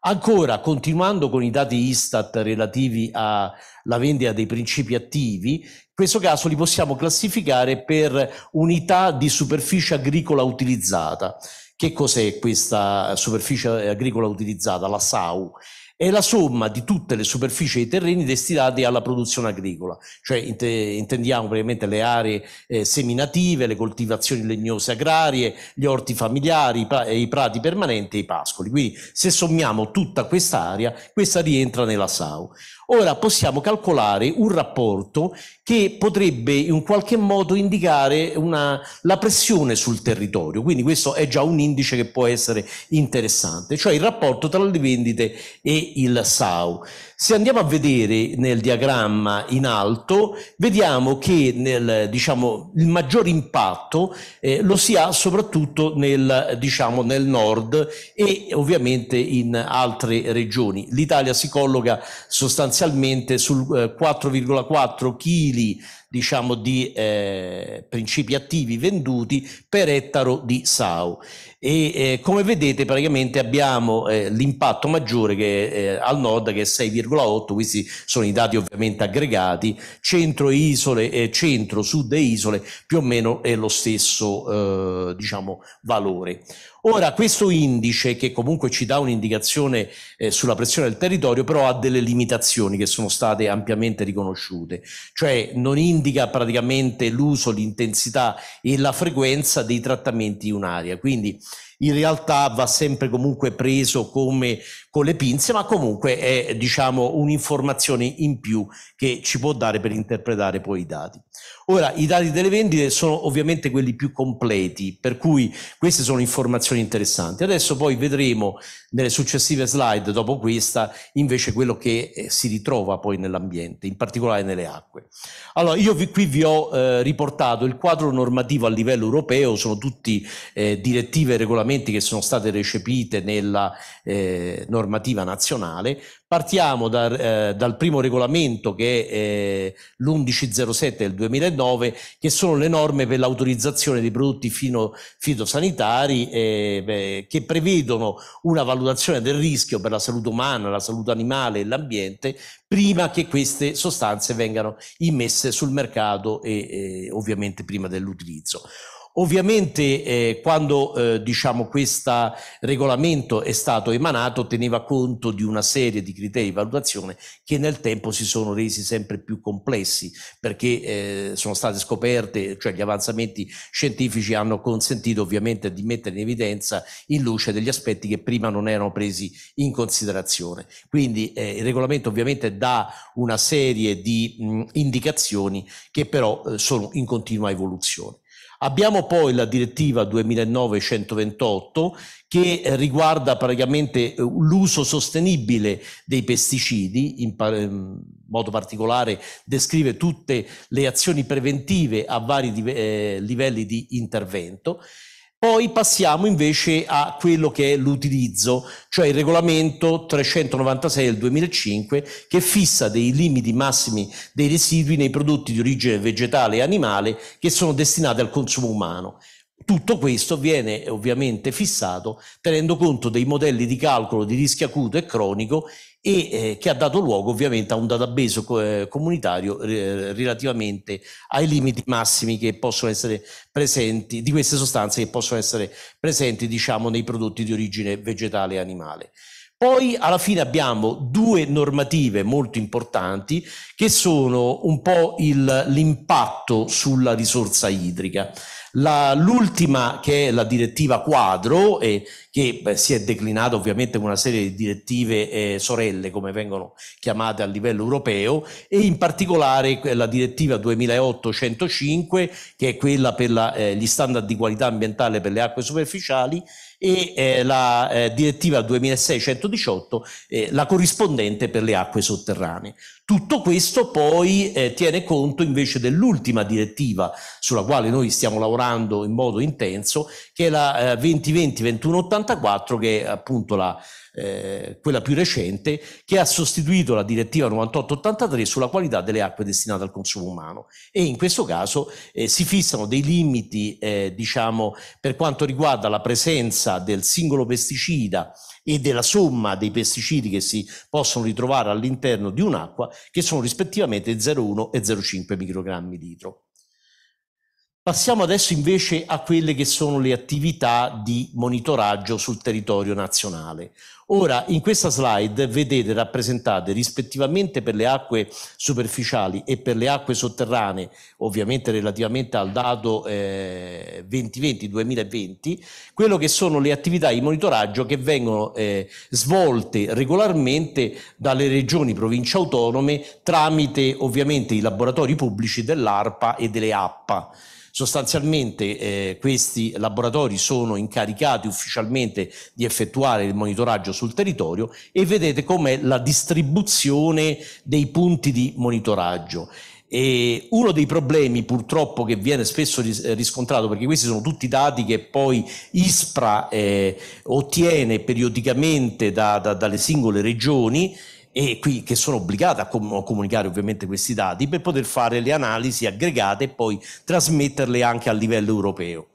Ancora, continuando con i dati Istat relativi alla vendita dei principi attivi, in questo caso li possiamo classificare per unità di superficie agricola utilizzata. Che cos'è questa superficie agricola utilizzata? La SAU è la somma di tutte le superfici dei terreni destinati alla produzione agricola, cioè int intendiamo praticamente le aree eh, seminative, le coltivazioni legnose agrarie, gli orti familiari, i, i prati permanenti e i pascoli. Quindi se sommiamo tutta questa area, questa rientra nella SAU. Ora possiamo calcolare un rapporto che potrebbe in qualche modo indicare una, la pressione sul territorio, quindi questo è già un indice che può essere interessante, cioè il rapporto tra le vendite e il SAU. Se andiamo a vedere nel diagramma in alto, vediamo che nel, diciamo, il maggior impatto eh, lo si ha soprattutto nel, diciamo, nel nord e ovviamente in altre regioni. L'Italia si colloca sostanzialmente sul eh, 4,4 kg diciamo, di eh, principi attivi venduti per ettaro di SAU e eh, come vedete praticamente abbiamo eh, l'impatto maggiore che eh, al nord che è 6,8 questi sono i dati ovviamente aggregati centro isole centro sud e isole più o meno è lo stesso eh, diciamo valore Ora, questo indice, che comunque ci dà un'indicazione eh, sulla pressione del territorio, però ha delle limitazioni che sono state ampiamente riconosciute, cioè non indica praticamente l'uso, l'intensità e la frequenza dei trattamenti in un'area. Quindi in realtà va sempre comunque preso come con le pinze, ma comunque è diciamo un'informazione in più che ci può dare per interpretare poi i dati. Ora, i dati delle vendite sono ovviamente quelli più completi, per cui queste sono informazioni interessanti. Adesso poi vedremo nelle successive slide, dopo questa, invece quello che eh, si ritrova poi nell'ambiente, in particolare nelle acque. Allora, io vi, qui vi ho eh, riportato il quadro normativo a livello europeo, sono tutti eh, direttive e regolamenti che sono state recepite nella eh, normativa nazionale, Partiamo da, eh, dal primo regolamento che è eh, l'1107 del 2009, che sono le norme per l'autorizzazione dei prodotti fino, fitosanitari eh, beh, che prevedono una valutazione del rischio per la salute umana, la salute animale e l'ambiente prima che queste sostanze vengano immesse sul mercato e ovviamente prima dell'utilizzo. Ovviamente eh, quando eh, diciamo questo regolamento è stato emanato teneva conto di una serie di criteri di valutazione che nel tempo si sono resi sempre più complessi perché eh, sono state scoperte, cioè gli avanzamenti scientifici hanno consentito ovviamente di mettere in evidenza in luce degli aspetti che prima non erano presi in considerazione. Quindi eh, il regolamento ovviamente dà una serie di mh, indicazioni che però eh, sono in continua evoluzione. Abbiamo poi la direttiva 2009-128 che riguarda praticamente eh, l'uso sostenibile dei pesticidi, in, modo particolare descrive tutte le azioni preventive a vari eh, livelli di intervento poi passiamo invece a quello che è l'utilizzo, cioè il regolamento 396 del 2005 che fissa dei limiti massimi dei residui nei prodotti di origine vegetale e animale che sono destinati al consumo umano. Tutto questo viene ovviamente fissato tenendo conto dei modelli di calcolo di rischio acuto e cronico e eh, che ha dato luogo ovviamente a un database eh, comunitario eh, relativamente ai limiti massimi che possono essere presenti di queste sostanze che possono essere presenti diciamo nei prodotti di origine vegetale e animale. Poi alla fine abbiamo due normative molto importanti che sono un po' l'impatto sulla risorsa idrica. L'ultima che è la direttiva quadro e che beh, si è declinata ovviamente con una serie di direttive eh, sorelle come vengono chiamate a livello europeo e in particolare la direttiva 2008-105 che è quella per la, eh, gli standard di qualità ambientale per le acque superficiali e eh, la eh, direttiva 2618, eh, la corrispondente per le acque sotterranee. Tutto questo poi eh, tiene conto invece dell'ultima direttiva sulla quale noi stiamo lavorando in modo intenso, che è la 2020-2184, eh, che è appunto la, eh, quella più recente, che ha sostituito la direttiva 9883 sulla qualità delle acque destinate al consumo umano. E in questo caso eh, si fissano dei limiti, eh, diciamo, per quanto riguarda la presenza del singolo pesticida e della somma dei pesticidi che si possono ritrovare all'interno di un'acqua, che sono rispettivamente 0,1 e 0,5 microgrammi litro. Passiamo adesso invece a quelle che sono le attività di monitoraggio sul territorio nazionale. Ora, in questa slide vedete rappresentate rispettivamente per le acque superficiali e per le acque sotterranee, ovviamente relativamente al dato eh, 2020-2020, quello che sono le attività di monitoraggio che vengono eh, svolte regolarmente dalle regioni province autonome tramite ovviamente i laboratori pubblici dell'ARPA e delle APPA. Sostanzialmente eh, questi laboratori sono incaricati ufficialmente di effettuare il monitoraggio sul territorio e vedete com'è la distribuzione dei punti di monitoraggio. E uno dei problemi purtroppo che viene spesso riscontrato, perché questi sono tutti dati che poi ISPRA eh, ottiene periodicamente da, da, dalle singole regioni, e qui che sono obbligate a, com- a, comunicare ovviamente questi dati per poter fare le analisi aggregate e poi trasmetterle anche a livello europeo.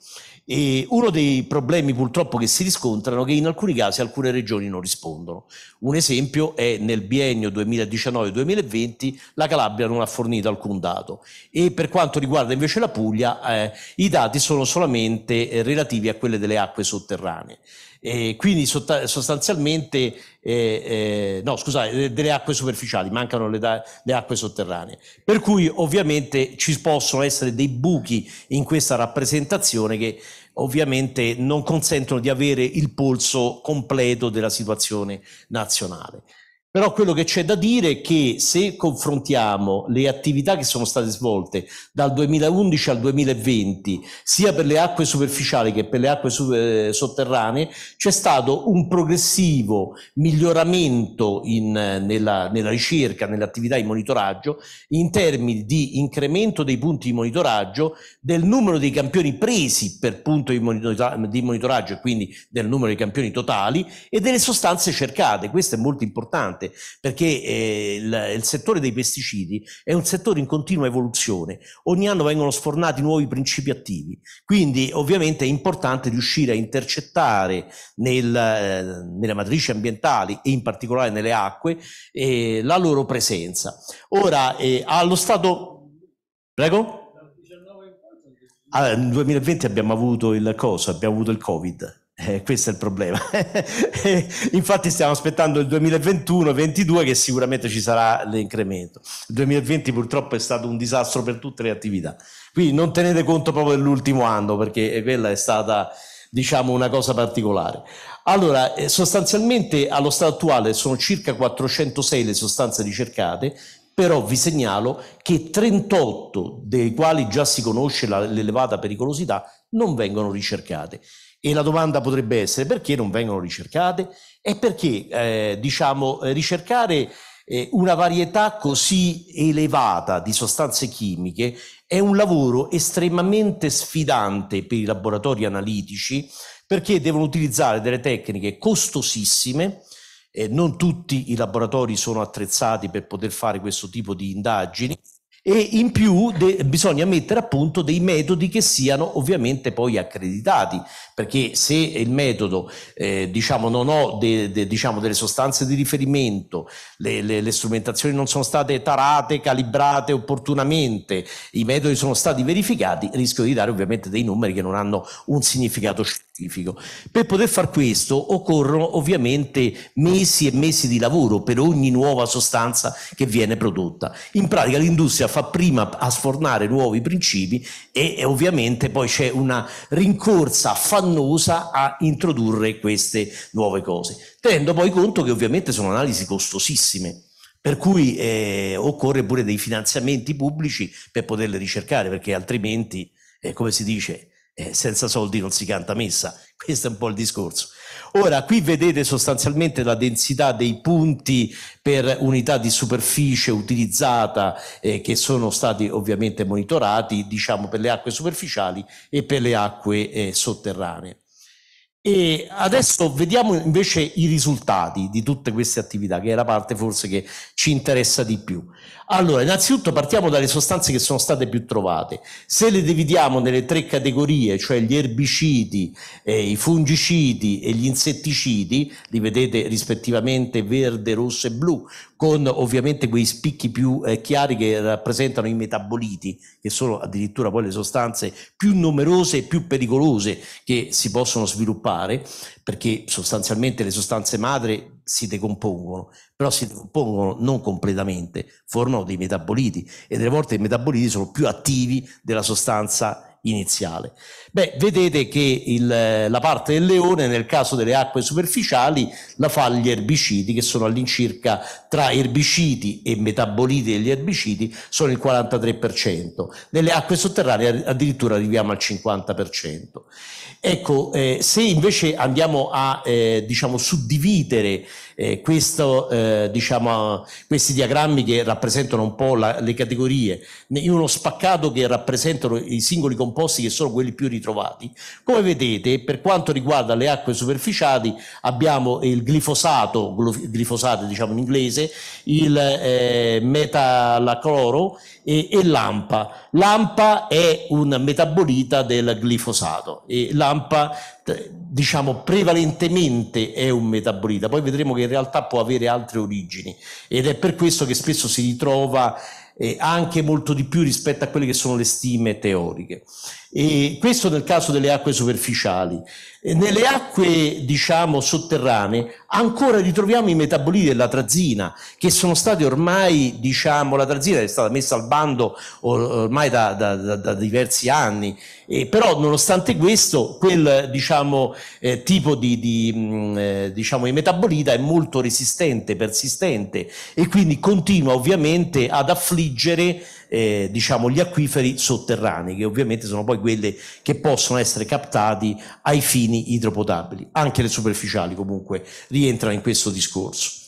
E uno dei problemi purtroppo che si riscontrano è che in alcuni casi alcune regioni non rispondono. Un esempio è nel biennio 2019-2020 la Calabria non ha fornito alcun dato e per quanto riguarda invece la Puglia eh, i dati sono solamente eh, relativi a quelle delle acque sotterranee. E quindi sostanzialmente, eh, eh, no scusate, delle acque superficiali, mancano le, le, acque sotterranee. Per cui ovviamente ci possono essere dei buchi in questa rappresentazione che ovviamente non consentono di avere il polso completo della situazione nazionale. Però quello che c'è da dire è che se confrontiamo le attività che sono state svolte dal 2011 al 2020, sia per le acque superficiali che per le acque eh, sotterranee, c'è stato un progressivo miglioramento in, nella, nella, ricerca, nell'attività di monitoraggio, in termini di incremento dei punti di monitoraggio, del numero dei campioni presi per punto di, monitora- di monitoraggio e quindi del numero dei campioni totali e delle sostanze cercate. Questo è molto importante importante perché eh, il, il, settore dei pesticidi è un settore in continua evoluzione. Ogni anno vengono sfornati nuovi principi attivi, quindi ovviamente è importante riuscire a intercettare nel, eh, nelle matrici ambientali e in particolare nelle acque eh, la loro presenza. Ora, eh, allo stato... Prego? Nel 2020 abbiamo avuto il cosa? Abbiamo avuto il Covid. Eh, questo è il problema. Infatti stiamo aspettando il 2021-22 che sicuramente ci sarà l'incremento. Il 2020 purtroppo è stato un disastro per tutte le attività. Quindi non tenete conto proprio dell'ultimo anno perché quella è stata diciamo una cosa particolare. Allora, eh, sostanzialmente allo stato attuale sono circa 406 le sostanze ricercate, però vi segnalo che 38 dei quali già si conosce l'elevata pericolosità non vengono ricercate. E la domanda potrebbe essere perché non vengono ricercate? E perché, eh, diciamo, ricercare eh, una varietà così elevata di sostanze chimiche è un lavoro estremamente sfidante per i laboratori analitici perché devono utilizzare delle tecniche costosissime, eh, non tutti i laboratori sono attrezzati per poter fare questo tipo di indagini e in più de- bisogna mettere a punto dei metodi che siano ovviamente poi accreditati, perché se il metodo eh, diciamo non ho de- de- diciamo delle sostanze di riferimento, le-, le-, le strumentazioni non sono state tarate, calibrate opportunamente, i metodi sono stati verificati, rischio di dare ovviamente dei numeri che non hanno un significato scientifico. Per poter far questo occorrono ovviamente mesi e mesi di lavoro per ogni nuova sostanza che viene prodotta. In pratica l'industria fa prima a sfornare nuovi principi e, e ovviamente poi c'è una rincorsa affannosa a introdurre queste nuove cose, tenendo poi conto che ovviamente sono analisi costosissime. Per cui eh, occorre pure dei finanziamenti pubblici per poterle ricercare, perché altrimenti, eh, come si dice, eh, senza soldi non si canta messa. Questo è un po' il discorso. Ora, qui vedete sostanzialmente la densità dei punti per unità di superficie utilizzata eh, che sono stati ovviamente monitorati, diciamo, per le acque superficiali e per le acque eh, sotterranee. E adesso vediamo invece i risultati di tutte queste attività, che è la parte forse che ci interessa di più. Allora, innanzitutto partiamo dalle sostanze che sono state più trovate. Se le dividiamo nelle tre categorie, cioè gli erbicidi, eh, i fungicidi e gli insetticidi, li vedete rispettivamente verde, rosso e blu, con ovviamente quei spicchi più eh, chiari che rappresentano i metaboliti, che sono addirittura poi le sostanze più numerose e più pericolose che si possono sviluppare, perché sostanzialmente le sostanze madre si decompongono, però si decompongono non completamente, formano dei metaboliti e delle volte i metaboliti sono più attivi della sostanza iniziale. Beh, vedete che il, la parte del leone nel caso delle acque superficiali la fa gli erbicidi che sono all'incirca tra erbicidi e metaboliti degli erbicidi sono il 43%. Nelle acque sotterranee addirittura arriviamo al 50%. Ecco, eh, se invece andiamo a eh, diciamo, suddividere eh, questo, eh, diciamo, questi diagrammi che rappresentano un po' la, le categorie in uno spaccato che rappresentano i singoli composti che sono quelli più ritrovati. Come vedete, per quanto riguarda le acque superficiali, abbiamo il glifosato, glifosato diciamo in inglese, il eh, metalacloro e, e l'AMPA. L'AMPA è un metabolita del glifosato e l'AMPA diciamo prevalentemente è un metabolita, poi vedremo che in realtà può avere altre origini ed è per questo che spesso si ritrova eh, anche molto di più rispetto a quelle che sono le stime teoriche. E questo nel caso delle acque superficiali. Nelle acque, diciamo, sotterranee ancora ritroviamo i metaboliti dell'atrazina che sono stati ormai, diciamo, l'atrazina è stata messa al bando ormai da, da, da, da diversi anni, e però nonostante questo quel, diciamo, eh, tipo di, di, mh, mm, eh, diciamo, di metabolita è molto resistente, persistente e quindi continua ovviamente ad affliggere eh, diciamo, gli acquiferi sotterranei, che ovviamente sono poi quelle che possono essere captati ai fini idropotabili. Anche le superficiali comunque rientrano in questo discorso.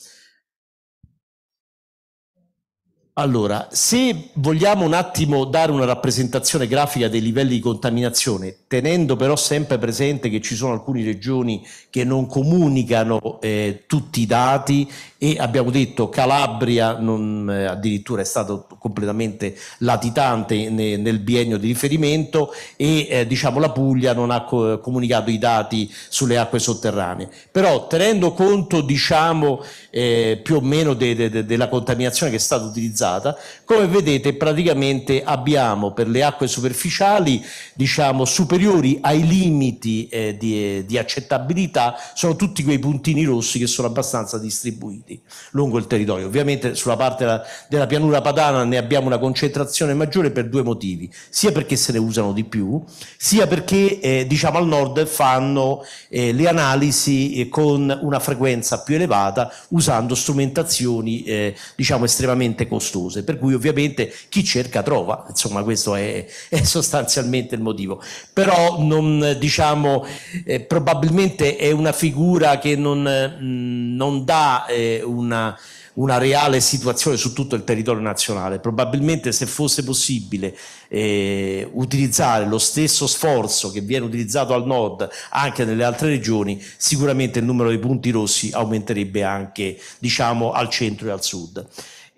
Allora, se vogliamo un attimo dare una rappresentazione grafica dei livelli di contaminazione, tenendo però sempre presente che ci sono alcune regioni che non comunicano eh, tutti i dati e abbiamo detto Calabria non, eh, addirittura è stato completamente latitante ne, nel biennio di riferimento e eh, diciamo la Puglia non ha co comunicato i dati sulle acque sotterranee. Però tenendo conto diciamo eh, più o meno de, de, de, della contaminazione che è stata utilizzata, come vedete praticamente abbiamo per le acque superficiali diciamo superiori ai limiti eh, di, di accettabilità sono tutti quei puntini rossi che sono abbastanza distribuiti lungo il territorio. Ovviamente sulla parte della, della pianura padana ne abbiamo una concentrazione maggiore per due motivi, sia perché se ne usano di più, sia perché eh, diciamo al nord fanno eh, le analisi eh, con una frequenza più elevata usando strumentazioni eh, diciamo estremamente costose, per cui ovviamente chi cerca trova, insomma questo è, è sostanzialmente il motivo. Però non diciamo eh, probabilmente è una figura che non, mh, non dà eh, una, una reale situazione su tutto il territorio nazionale. Probabilmente se fosse possibile eh, utilizzare lo stesso sforzo che viene utilizzato al nord anche nelle altre regioni, sicuramente il numero dei punti rossi aumenterebbe anche diciamo, al centro e al sud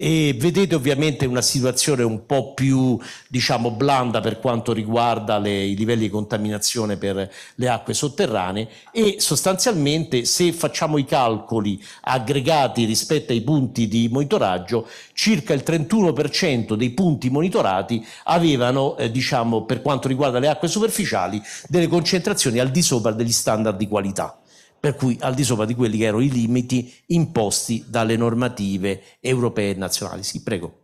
e vedete ovviamente una situazione un po' più diciamo blanda per quanto riguarda le, i livelli di contaminazione per le acque sotterranee e sostanzialmente se facciamo i calcoli aggregati rispetto ai punti di monitoraggio circa il 31% dei punti monitorati avevano eh, diciamo per quanto riguarda le acque superficiali delle concentrazioni al di sopra degli standard di qualità per cui al di sopra di quelli che erano i limiti imposti dalle normative europee e nazionali. Sì, prego.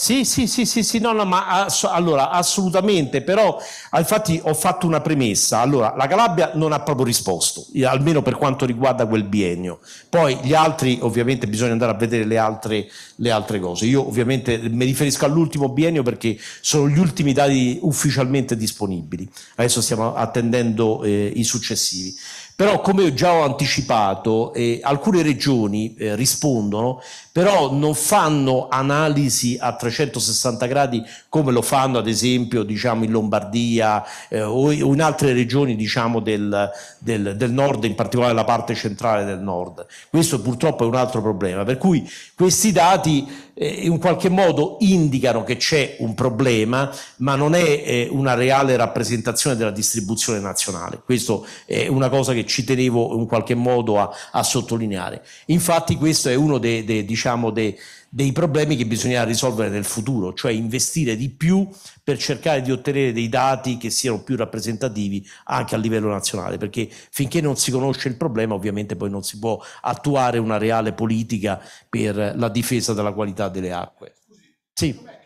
Sì, sì, sì, sì, sì, no, no, ma ass- allora assolutamente, però ah, infatti ho fatto una premessa. Allora, la Calabria non ha proprio risposto, almeno per quanto riguarda quel biennio. Poi gli altri, ovviamente, bisogna andare a vedere le altre, le altre cose. Io ovviamente mi riferisco all'ultimo biennio perché sono gli ultimi dati ufficialmente disponibili. Adesso stiamo attendendo eh, i successivi. Però come già ho anticipato, eh, alcune regioni eh, rispondono, però non fanno analisi a 360 gradi come lo fanno ad esempio diciamo, in Lombardia eh, o in altre regioni diciamo, del, del, del, nord, in particolare la parte centrale del nord. Questo purtroppo è un altro problema, per cui questi dati eh, in qualche modo indicano che c'è un problema, ma non è eh, una reale rappresentazione della distribuzione nazionale. Questo è una cosa che ci tenevo in qualche modo a, a sottolineare. Infatti questo è uno dei, dei, diciamo, dei, dei problemi che bisogna risolvere nel futuro, cioè investire di più per cercare di ottenere dei dati che siano più rappresentativi anche a livello nazionale, perché finché non si conosce il problema ovviamente poi non si può attuare una reale politica per la difesa della qualità delle acque. Sì. Eh,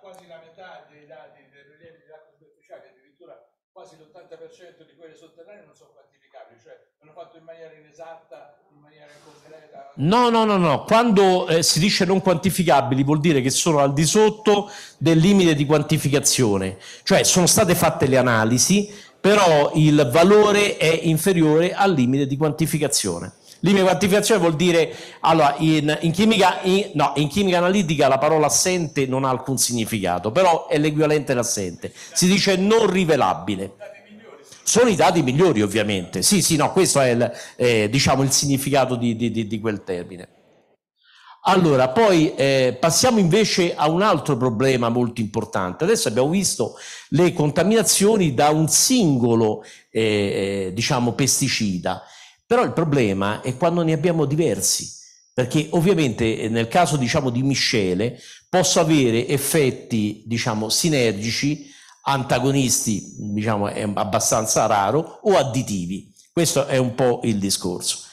quasi la metà dei dati dei rilievi dell'acqua superficiale, addirittura quasi l'80% di quelle sotterranee non sono quantificabili, cioè hanno fatto in maniera inesatta, in maniera incompleta. No, no, no, no. Quando eh, si dice non quantificabili vuol dire che sono al di sotto del limite di quantificazione, cioè sono state fatte le analisi, però il valore è inferiore al limite di quantificazione. Limite quantificazione vuol dire, allora, in, in, chimica, in, no, in chimica analitica la parola assente non ha alcun significato, però è l'equivalente dell'assente. Si dice non rivelabile. Sono i dati migliori, ovviamente. Sì, sì, no, questo è il, eh, diciamo, il significato di, di, di, quel termine. Allora, poi eh, passiamo invece a un altro problema molto importante. Adesso abbiamo visto le contaminazioni da un singolo, eh, eh, diciamo, pesticida, però il problema è quando ne abbiamo diversi, perché ovviamente eh, nel caso, diciamo, di miscele posso avere effetti, diciamo, sinergici, antagonisti, diciamo, è abbastanza raro, o additivi. Questo è un po' il discorso.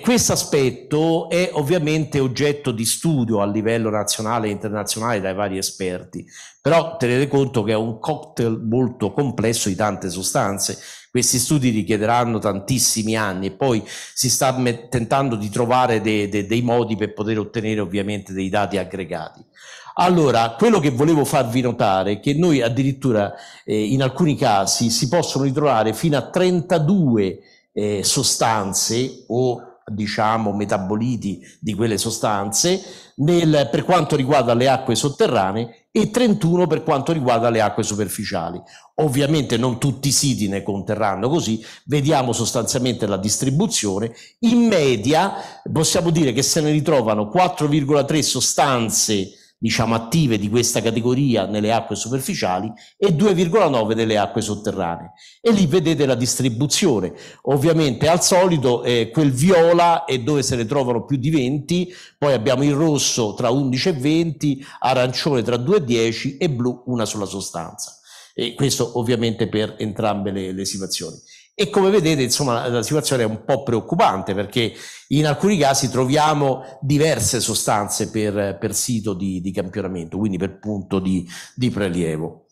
Questo aspetto è ovviamente oggetto di studio a livello nazionale e internazionale dai vari esperti, però tenete conto che è un cocktail molto complesso di tante sostanze. Questi studi richiederanno tantissimi anni e poi si sta tentando di trovare de de dei modi per poter ottenere ovviamente dei dati aggregati. Allora, quello che volevo farvi notare è che noi addirittura eh, in alcuni casi si possono ritrovare fino a 32 eh, sostanze o diciamo metaboliti di quelle sostanze nel, per quanto riguarda le acque sotterranee e 31 per quanto riguarda le acque superficiali. Ovviamente non tutti i siti ne conterranno così, vediamo sostanzialmente la distribuzione. In media possiamo dire che se ne ritrovano 4,3 sostanze diciamo, attive di questa categoria nelle acque superficiali e 2,9 nelle acque sotterranee. E lì vedete la distribuzione. Ovviamente al solito eh, quel viola è dove se ne trovano più di 20, poi abbiamo il rosso tra 11 e 20, arancione tra 2 e 10 e blu una sola sostanza. E questo ovviamente per entrambe le, le situazioni. E come vedete, insomma, la situazione è un po' preoccupante perché in alcuni casi troviamo diverse sostanze per, per sito di, di, campionamento, quindi per punto di, di prelievo.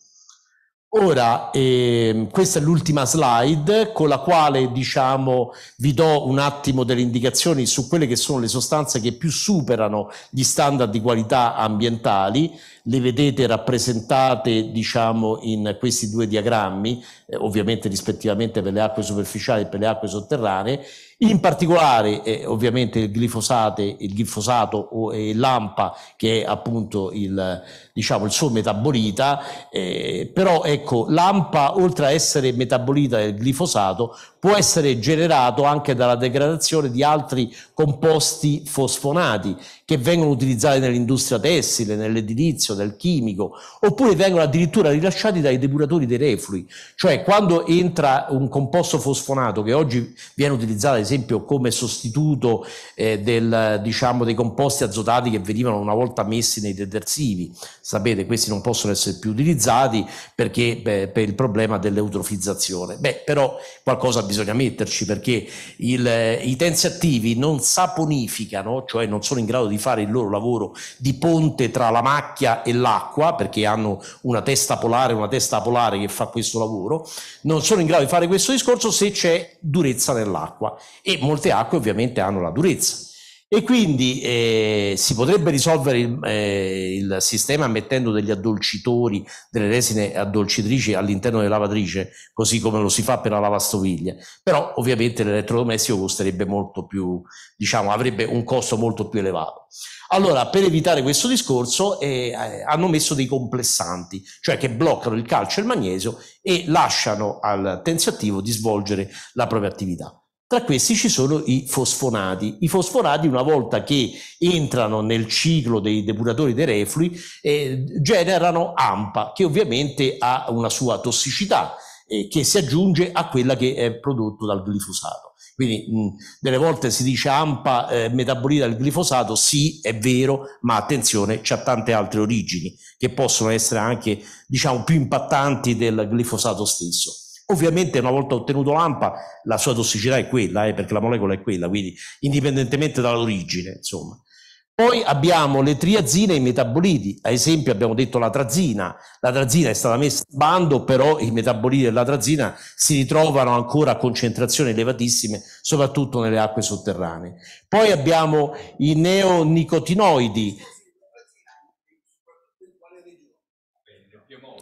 Ora, eh, questa è l'ultima slide con la quale diciamo, vi do un attimo delle indicazioni su quelle che sono le sostanze che più superano gli standard di qualità ambientali. Le vedete rappresentate diciamo, in questi due diagrammi, eh, ovviamente rispettivamente per le acque superficiali e per le acque sotterranee, in particolare eh, ovviamente il il glifosato o eh, l'AMPA che è appunto il, diciamo, il suo metabolita, eh, però ecco l'AMPA oltre a essere metabolita del glifosato può essere generato anche dalla degradazione di altri composti fosfonati che vengono utilizzati nell'industria tessile, nell'edilizio, nel chimico, oppure vengono addirittura rilasciati dai depuratori dei reflui, cioè quando entra un composto fosfonato che oggi viene utilizzato ad esempio come sostituto eh, del, diciamo, dei composti azotati che venivano una volta messi nei detersivi, sapete questi non possono essere più utilizzati perché beh, per il problema dell'eutrofizzazione, beh però qualcosa bisogna metterci perché il, eh, i tensi attivi non saponificano, cioè non sono in grado di fare il loro lavoro di ponte tra la macchia e l'acqua, perché hanno una testa polare, una testa polare che fa questo lavoro, non sono in grado di fare questo discorso se c'è durezza nell'acqua e molte acque ovviamente hanno la durezza. E quindi eh, si potrebbe risolvere il, eh, il, sistema mettendo degli addolcitori, delle resine addolcitrici all'interno della lavatrice, così come lo si fa per la lavastoviglie. Però ovviamente l'elettrodomestico costerebbe molto più, diciamo, avrebbe un costo molto più elevato. Allora, per evitare questo discorso, eh, eh hanno messo dei complessanti, cioè che bloccano il calcio e il magnesio e lasciano al tensioattivo di svolgere la propria attività. Tra questi ci sono i fosfonati. I fosfonati, una volta che entrano nel ciclo dei depuratori dei reflui, eh, generano AMPA, che ovviamente ha una sua tossicità, eh, che si aggiunge a quella che è prodotto dal glifosato. Quindi mh, delle volte si dice AMPA eh, metabolita del glifosato, sì, è vero, ma attenzione, c'ha tante altre origini che possono essere anche, diciamo, più impattanti del glifosato stesso. Ovviamente una volta ottenuto l'AMPA la sua tossicità è quella, eh, perché la molecola è quella, quindi indipendentemente dall'origine, insomma. Poi abbiamo le triazine e i metaboliti, ad esempio abbiamo detto la trazina, la trazina è stata messa a bando, però i metaboliti della trazina si ritrovano ancora a concentrazioni elevatissime, soprattutto nelle acque sotterranee. Poi abbiamo i neonicotinoidi,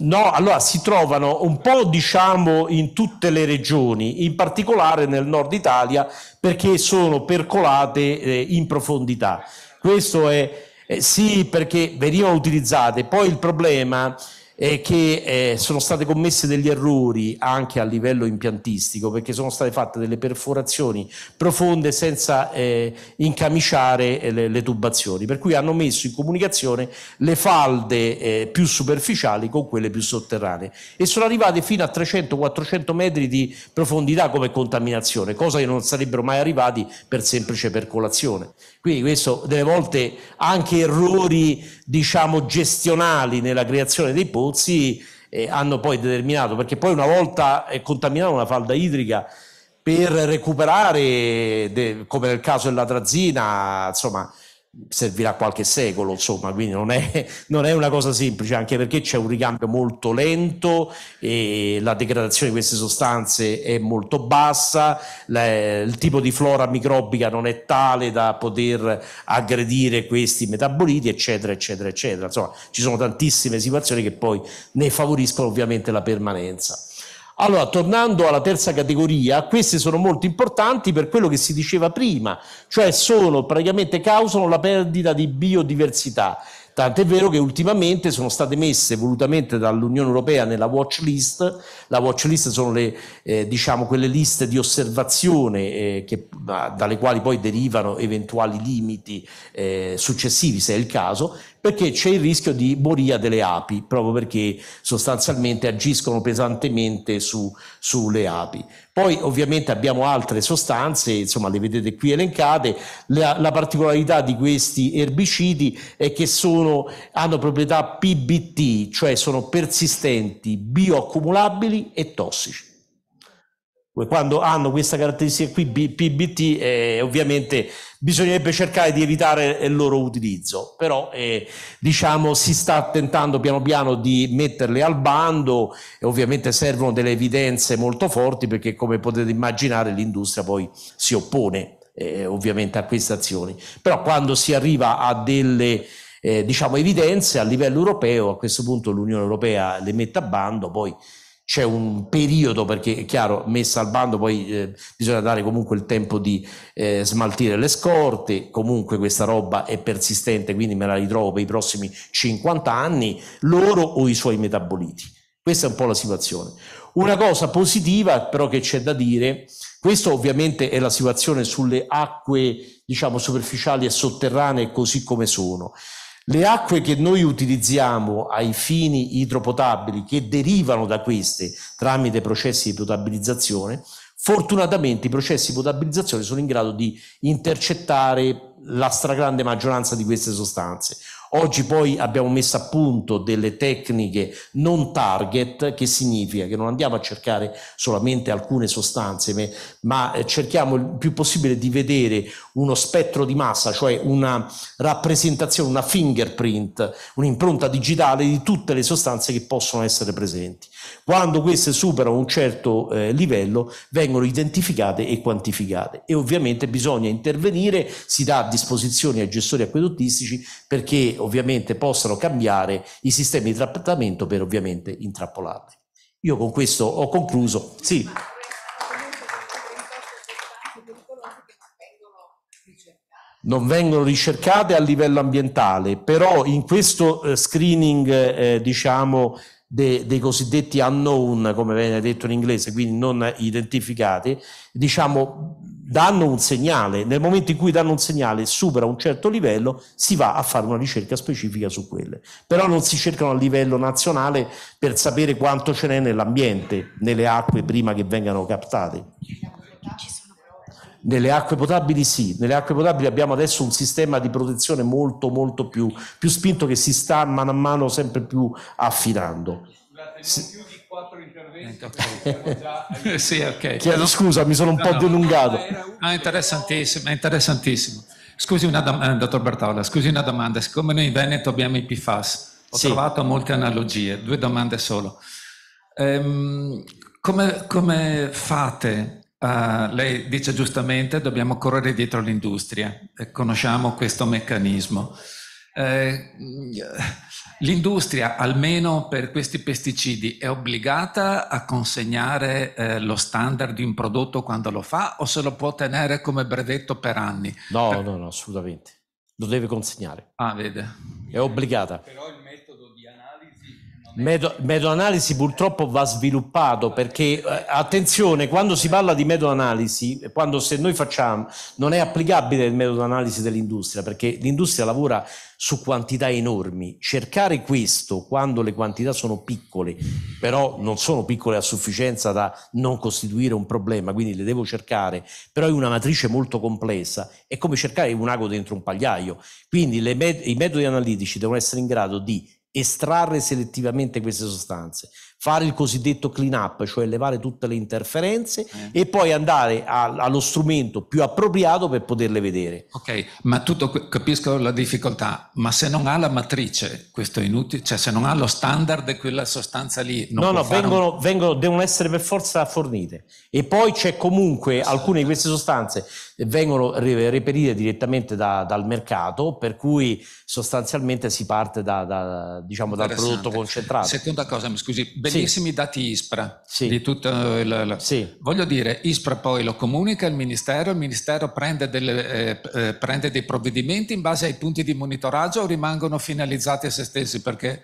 No, allora si trovano un po' diciamo in tutte le regioni, in particolare nel nord Italia, perché sono percolate eh, in profondità. Questo è eh, sì perché venivano utilizzate, poi il problema eh, che eh, sono state commesse degli errori anche a livello impiantistico perché sono state fatte delle perforazioni profonde senza eh, incamiciare eh, le, le, tubazioni, per cui hanno messo in comunicazione le falde eh, più superficiali con quelle più sotterranee e sono arrivate fino a 300-400 metri di profondità come contaminazione, cosa che non sarebbero mai arrivati per semplice percolazione. Quindi questo delle volte anche errori diciamo gestionali nella creazione dei pozzi eh, hanno poi determinato, perché poi una volta è contaminata una falda idrica per recuperare, de, come nel caso dell'atrazina, insomma, servirà qualche secolo, insomma, quindi non è, non è, una cosa semplice, anche perché c'è un ricambio molto lento e la degradazione di queste sostanze è molto bassa, la, il tipo di flora microbica non è tale da poter aggredire questi metaboliti, eccetera, eccetera, eccetera. Insomma, ci sono tantissime situazioni che poi ne favoriscono ovviamente la permanenza. Allora, tornando alla terza categoria, queste sono molto importanti per quello che si diceva prima, cioè sono praticamente causano la perdita di biodiversità. Tant'è vero che ultimamente sono state messe volutamente dall'Unione Europea nella watch list. La watch list sono le, eh, diciamo, quelle liste di osservazione eh, che, dalle quali poi derivano eventuali limiti eh, successivi, se è il caso, perché c'è il rischio di moria delle api, proprio perché sostanzialmente agiscono pesantemente su, sulle api. Poi ovviamente abbiamo altre sostanze, insomma le vedete qui elencate, la, la particolarità di questi erbicidi è che sono, hanno proprietà PBT, cioè sono persistenti, bioaccumulabili e tossici quando hanno questa caratteristica qui PBT eh, ovviamente bisognerebbe cercare di evitare il loro utilizzo. Però eh, diciamo si sta tentando piano piano di metterle al bando e ovviamente servono delle evidenze molto forti perché come potete immaginare l'industria poi si oppone eh, ovviamente a queste azioni. Però quando si arriva a delle eh, diciamo evidenze a livello europeo a questo punto l'Unione Europea le mette a bando poi c'è un periodo perché è chiaro messa al bando poi eh, bisogna dare comunque il tempo di eh, smaltire le scorte. Comunque questa roba è persistente quindi me la ritrovo per i prossimi 50 anni loro o i suoi metaboliti. Questa è un po' la situazione. Una cosa positiva però che c'è da dire questo ovviamente è la situazione sulle acque diciamo superficiali e sotterranee così come sono le acque che noi utilizziamo ai fini idropotabili che derivano da queste tramite processi di potabilizzazione, fortunatamente i processi di potabilizzazione sono in grado di intercettare la stragrande maggioranza di queste sostanze. Oggi poi abbiamo messo a punto delle tecniche non target, che significa che non andiamo a cercare solamente alcune sostanze, ma eh, cerchiamo il più possibile di vedere uno spettro di massa, cioè una rappresentazione, una fingerprint, un'impronta digitale di tutte le sostanze che possono essere presenti. Quando queste superano un certo eh, livello vengono identificate e quantificate e ovviamente bisogna intervenire, si dà a disposizione ai gestori acquedottistici perché ovviamente possano cambiare i sistemi di trattamento per ovviamente intrappolarli. Io con questo ho concluso. Sì. Non vengono ricercate a livello ambientale, però in questo eh, screening, eh, diciamo, de, dei cosiddetti unknown, come viene detto in inglese, quindi non identificati, diciamo, danno un segnale. Nel momento in cui danno un segnale supera un certo livello, si va a fare una ricerca specifica su quelle. Però non si cercano a livello nazionale per sapere quanto ce n'è nell'ambiente, nelle acque prima che vengano captate. Nelle acque potabili sì, nelle acque potabili abbiamo adesso un sistema di protezione molto molto più, più spinto che si sta mano a mano sempre più affinando. Scusate, più di quattro interventi. sì, ok. Chiedo scusa, mi sono un no, po' no, dilungato. Ah, interessantissimo, interessantissimo. Scusi una domanda, eh, dottor Bertola, scusi una domanda. Siccome noi in Veneto abbiamo i PFAS, ho sì. trovato molte analogie, due domande solo. Ehm, come, come fate Uh, lei dice giustamente dobbiamo correre dietro l'industria e conosciamo questo meccanismo. Eh, l'industria, almeno per questi pesticidi, è obbligata a consegnare eh, lo standard di un prodotto quando lo fa o se lo può tenere come brevetto per anni? No, per... no, no, assolutamente. Lo deve consegnare. Ah, vede. È obbligata. Però il analisi... Metodo, metodo analisi purtroppo va sviluppato perché, eh, attenzione, quando si parla di metodo analisi, quando se noi facciamo, non è applicabile il metodo analisi dell'industria perché l'industria lavora su quantità enormi. Cercare questo quando le quantità sono piccole, però non sono piccole a sufficienza da non costituire un problema, quindi le devo cercare, però è una matrice molto complessa, è come cercare un ago dentro un pagliaio. Quindi met i metodi analitici devono essere in grado di estrarre selettivamente queste sostanze, fare il cosiddetto clean up, cioè levare tutte le interferenze eh. e poi andare a, allo strumento più appropriato per poterle vedere. Ok, ma tutto capisco la difficoltà, ma se non ha la matrice, questo è inutile, cioè se non ha lo standard quella sostanza lì, non no, no, vengono, un... vengono, devono essere per forza fornite e poi c'è comunque alcune di queste sostanze vengono reperite direttamente da, dal mercato, per cui sostanzialmente si parte da, da, diciamo, dal prodotto concentrato. Seconda cosa, mi scusi, bellissimi sì. dati ISPRA sì. di tutto il, il... Sì. Voglio dire, ISPRA poi lo comunica al Ministero, il Ministero prende, delle, eh, eh, prende dei provvedimenti in base ai punti di monitoraggio o rimangono finalizzati a se stessi? Perché...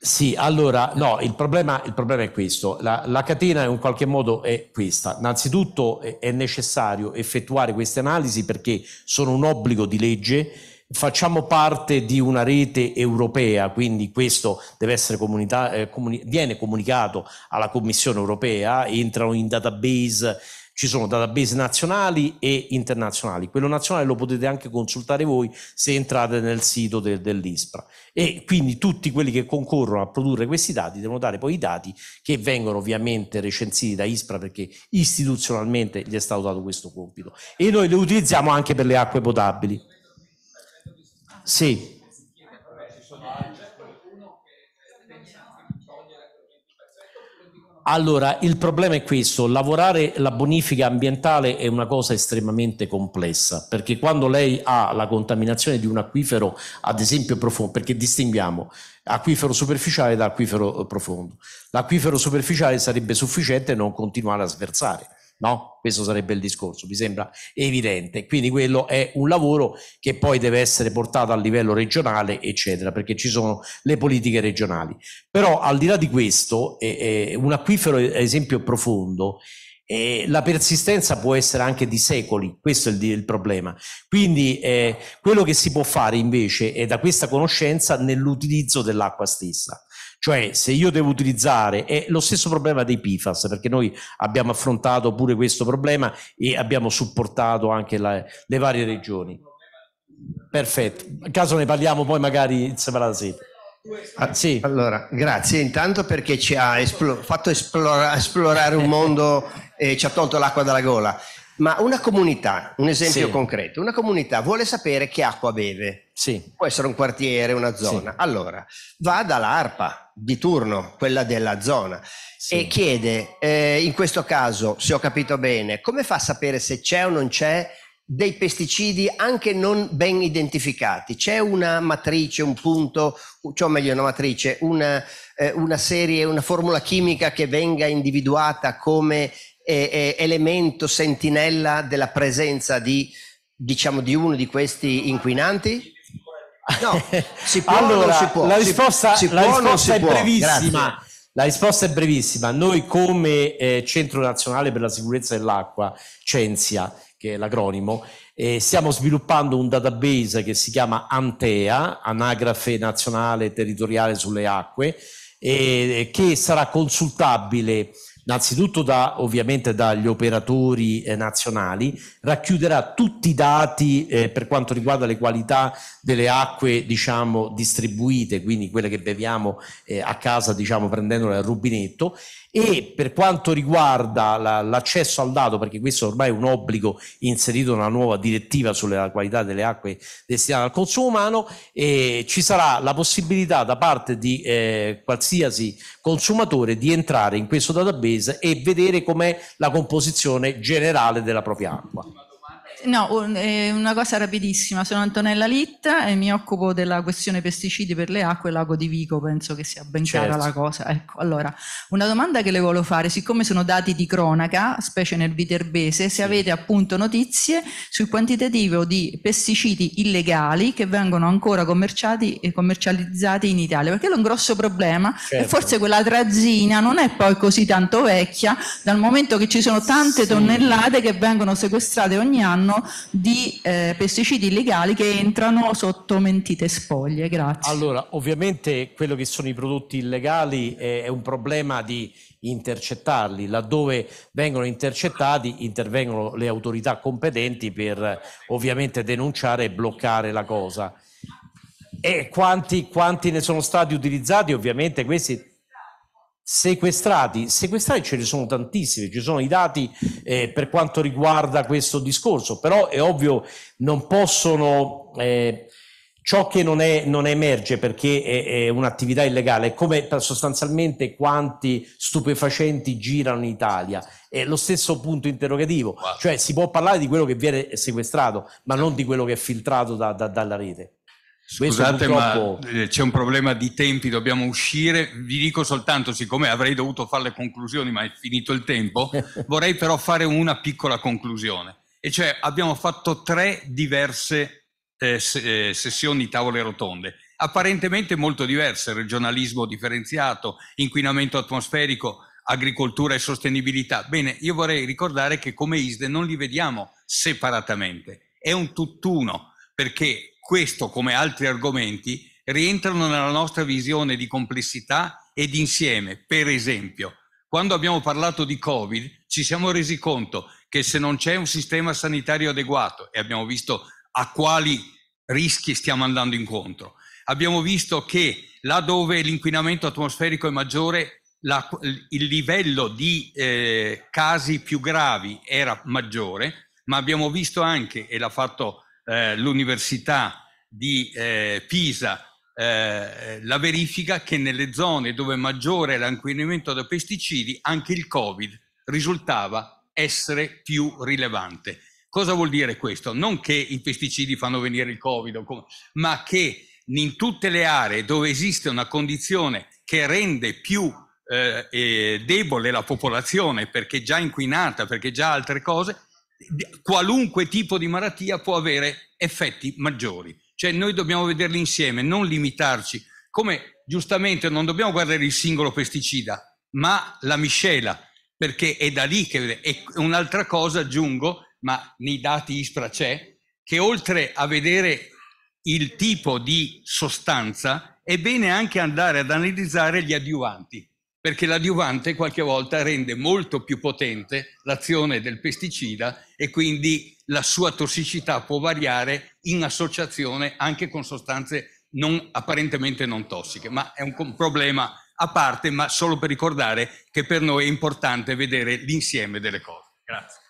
Sì, allora, no, il problema, il problema è questo, la, la, catena in qualche modo è questa. Innanzitutto è necessario effettuare queste analisi perché sono un obbligo di legge, facciamo parte di una rete europea, quindi questo deve essere comunità, eh, comuni viene comunicato alla Commissione europea, entrano in database ci sono database nazionali e internazionali. Quello nazionale lo potete anche consultare voi se entrate nel sito de, dell'ISPRA. E quindi tutti quelli che concorrono a produrre questi dati devono dare poi i dati che vengono ovviamente recensiti da ISPRA perché istituzionalmente gli è stato dato questo compito. E noi li utilizziamo anche per le acque potabili. Sì. Allora, il problema è questo, lavorare la bonifica ambientale è una cosa estremamente complessa, perché quando lei ha la contaminazione di un acquifero, ad esempio profondo, perché distinguiamo acquifero superficiale da acquifero profondo, l'acquifero superficiale sarebbe sufficiente non continuare a sversare No? Questo sarebbe il discorso, mi sembra evidente. Quindi quello è un lavoro che poi deve essere portato a livello regionale, eccetera, perché ci sono le politiche regionali. Però al di là di questo, eh, eh, un acquifero, esempio, profondo, eh, la persistenza può essere anche di secoli, questo è il, il problema. Quindi eh, quello che si può fare invece è da questa conoscenza nell'utilizzo dell'acqua stessa. Cioè, se io devo utilizzare, è lo stesso problema dei PFAS, perché noi abbiamo affrontato pure questo problema e abbiamo supportato anche la, le varie regioni. Perfetto, in caso ne parliamo poi magari in separata sede. Ah, sì. Allora, grazie intanto perché ci ha esplo fatto esplora esplorare un mondo e ci ha tolto l'acqua dalla gola. Ma una comunità, un esempio sì. concreto, una comunità vuole sapere che acqua beve. Sì. Può essere un quartiere, una zona. Allora, va dall'ARPA di turno, quella della zona, e chiede, eh, in questo caso, se ho capito bene, come fa a sapere se c'è o non c'è dei pesticidi anche non ben identificati? C'è una matrice, un punto, cioè meglio una matrice, una, eh, una serie, una formula chimica che venga individuata come eh, elemento sentinella della presenza di, diciamo, di uno di questi inquinanti? No, si può allora, si può? La risposta, si, si la può, risposta è può. brevissima. Grazie. La risposta è brevissima. Noi come eh, Centro Nazionale per la Sicurezza dell'Acqua, CENSIA, che è l'acronimo, eh, stiamo sviluppando un database che si chiama ANTEA, Anagrafe Nazionale Territoriale sulle Acque, eh, che sarà consultabile innanzitutto da, ovviamente dagli operatori eh, nazionali, racchiuderà tutti i dati eh, per quanto riguarda le qualità delle acque diciamo, distribuite, quindi quelle che beviamo eh, a casa diciamo, prendendole dal rubinetto e per quanto riguarda la, l'accesso al dato, perché questo ormai è un obbligo inserito nella nuova direttiva sulla qualità delle acque destinate al consumo umano, eh, ci sarà la possibilità da parte di eh, qualsiasi consumatore di entrare in questo database e vedere com'è la composizione generale della propria acqua. No, una cosa rapidissima. Sono Antonella Litta e mi occupo della questione pesticidi per le acque lago di Vico, penso che sia ben chiara certo. la cosa. Ecco, allora, una domanda che le volevo fare, siccome sono dati di cronaca, specie nel viterbese, se sì. avete appunto notizie sul quantitativo di pesticidi illegali che vengono ancora commerciati e commercializzati in Italia, perché è un grosso problema certo. e forse quella trazzina non è poi così tanto vecchia, dal momento che ci sono tante sì. tonnellate che vengono sequestrate ogni anno anno di eh, pesticidi illegali che entrano sotto mentite spoglie. Grazie. Allora, ovviamente quello che sono i prodotti illegali è, è un problema di intercettarli. Laddove vengono intercettati intervengono le autorità competenti per ovviamente denunciare e bloccare la cosa. E quanti, quanti ne sono stati utilizzati? Ovviamente questi sequestrati, sequestrati ce ne sono tantissimi, ci sono i dati eh, per quanto riguarda questo discorso, però è ovvio non possono, eh, ciò che non, è, non emerge perché è, è un'attività illegale, è come sostanzialmente quanti stupefacenti girano in Italia, è lo stesso punto interrogativo, wow. cioè si può parlare di quello che viene sequestrato, ma non di quello che è filtrato da, da, dalla rete. Scusate, purtroppo... ma eh, c'è un problema di tempi, dobbiamo uscire. Vi dico soltanto, siccome avrei dovuto fare le conclusioni, ma è finito il tempo, vorrei però fare una piccola conclusione. E cioè abbiamo fatto tre diverse eh, eh, sessioni tavole rotonde, apparentemente molto diverse, regionalismo differenziato, inquinamento atmosferico, agricoltura e sostenibilità. Bene, io vorrei ricordare che come ISDE non li vediamo separatamente, è un tutt'uno, perché questo, come altri argomenti, rientrano nella nostra visione di complessità ed insieme. Per esempio, quando abbiamo parlato di Covid, ci siamo resi conto che se non c'è un sistema sanitario adeguato, e abbiamo visto a quali rischi stiamo andando incontro, abbiamo visto che là dove l'inquinamento atmosferico è maggiore, la, il livello di eh, casi più gravi era maggiore, ma abbiamo visto anche, e l'ha fatto eh, l'Università di eh, Pisa eh, la verifica che nelle zone dove maggiore è l'inquinamento da pesticidi anche il Covid risultava essere più rilevante. Cosa vuol dire questo? Non che i pesticidi fanno venire il Covid, ma che in tutte le aree dove esiste una condizione che rende più eh, debole la popolazione perché già inquinata, perché già altre cose, qualunque tipo di malattia può avere effetti maggiori. Cioè noi dobbiamo vederli insieme, non limitarci. Come giustamente non dobbiamo guardare il singolo pesticida, ma la miscela, perché è da lì che... E un'altra cosa aggiungo, ma nei dati ISPRA c'è, che oltre a vedere il tipo di sostanza, è bene anche andare ad analizzare gli adiuvanti perché l'adiuvante qualche volta rende molto più potente l'azione del pesticida e quindi la sua tossicità può variare in associazione anche con sostanze non, apparentemente non tossiche, ma è un problema a parte, ma solo per ricordare che per noi è importante vedere l'insieme delle cose. Grazie.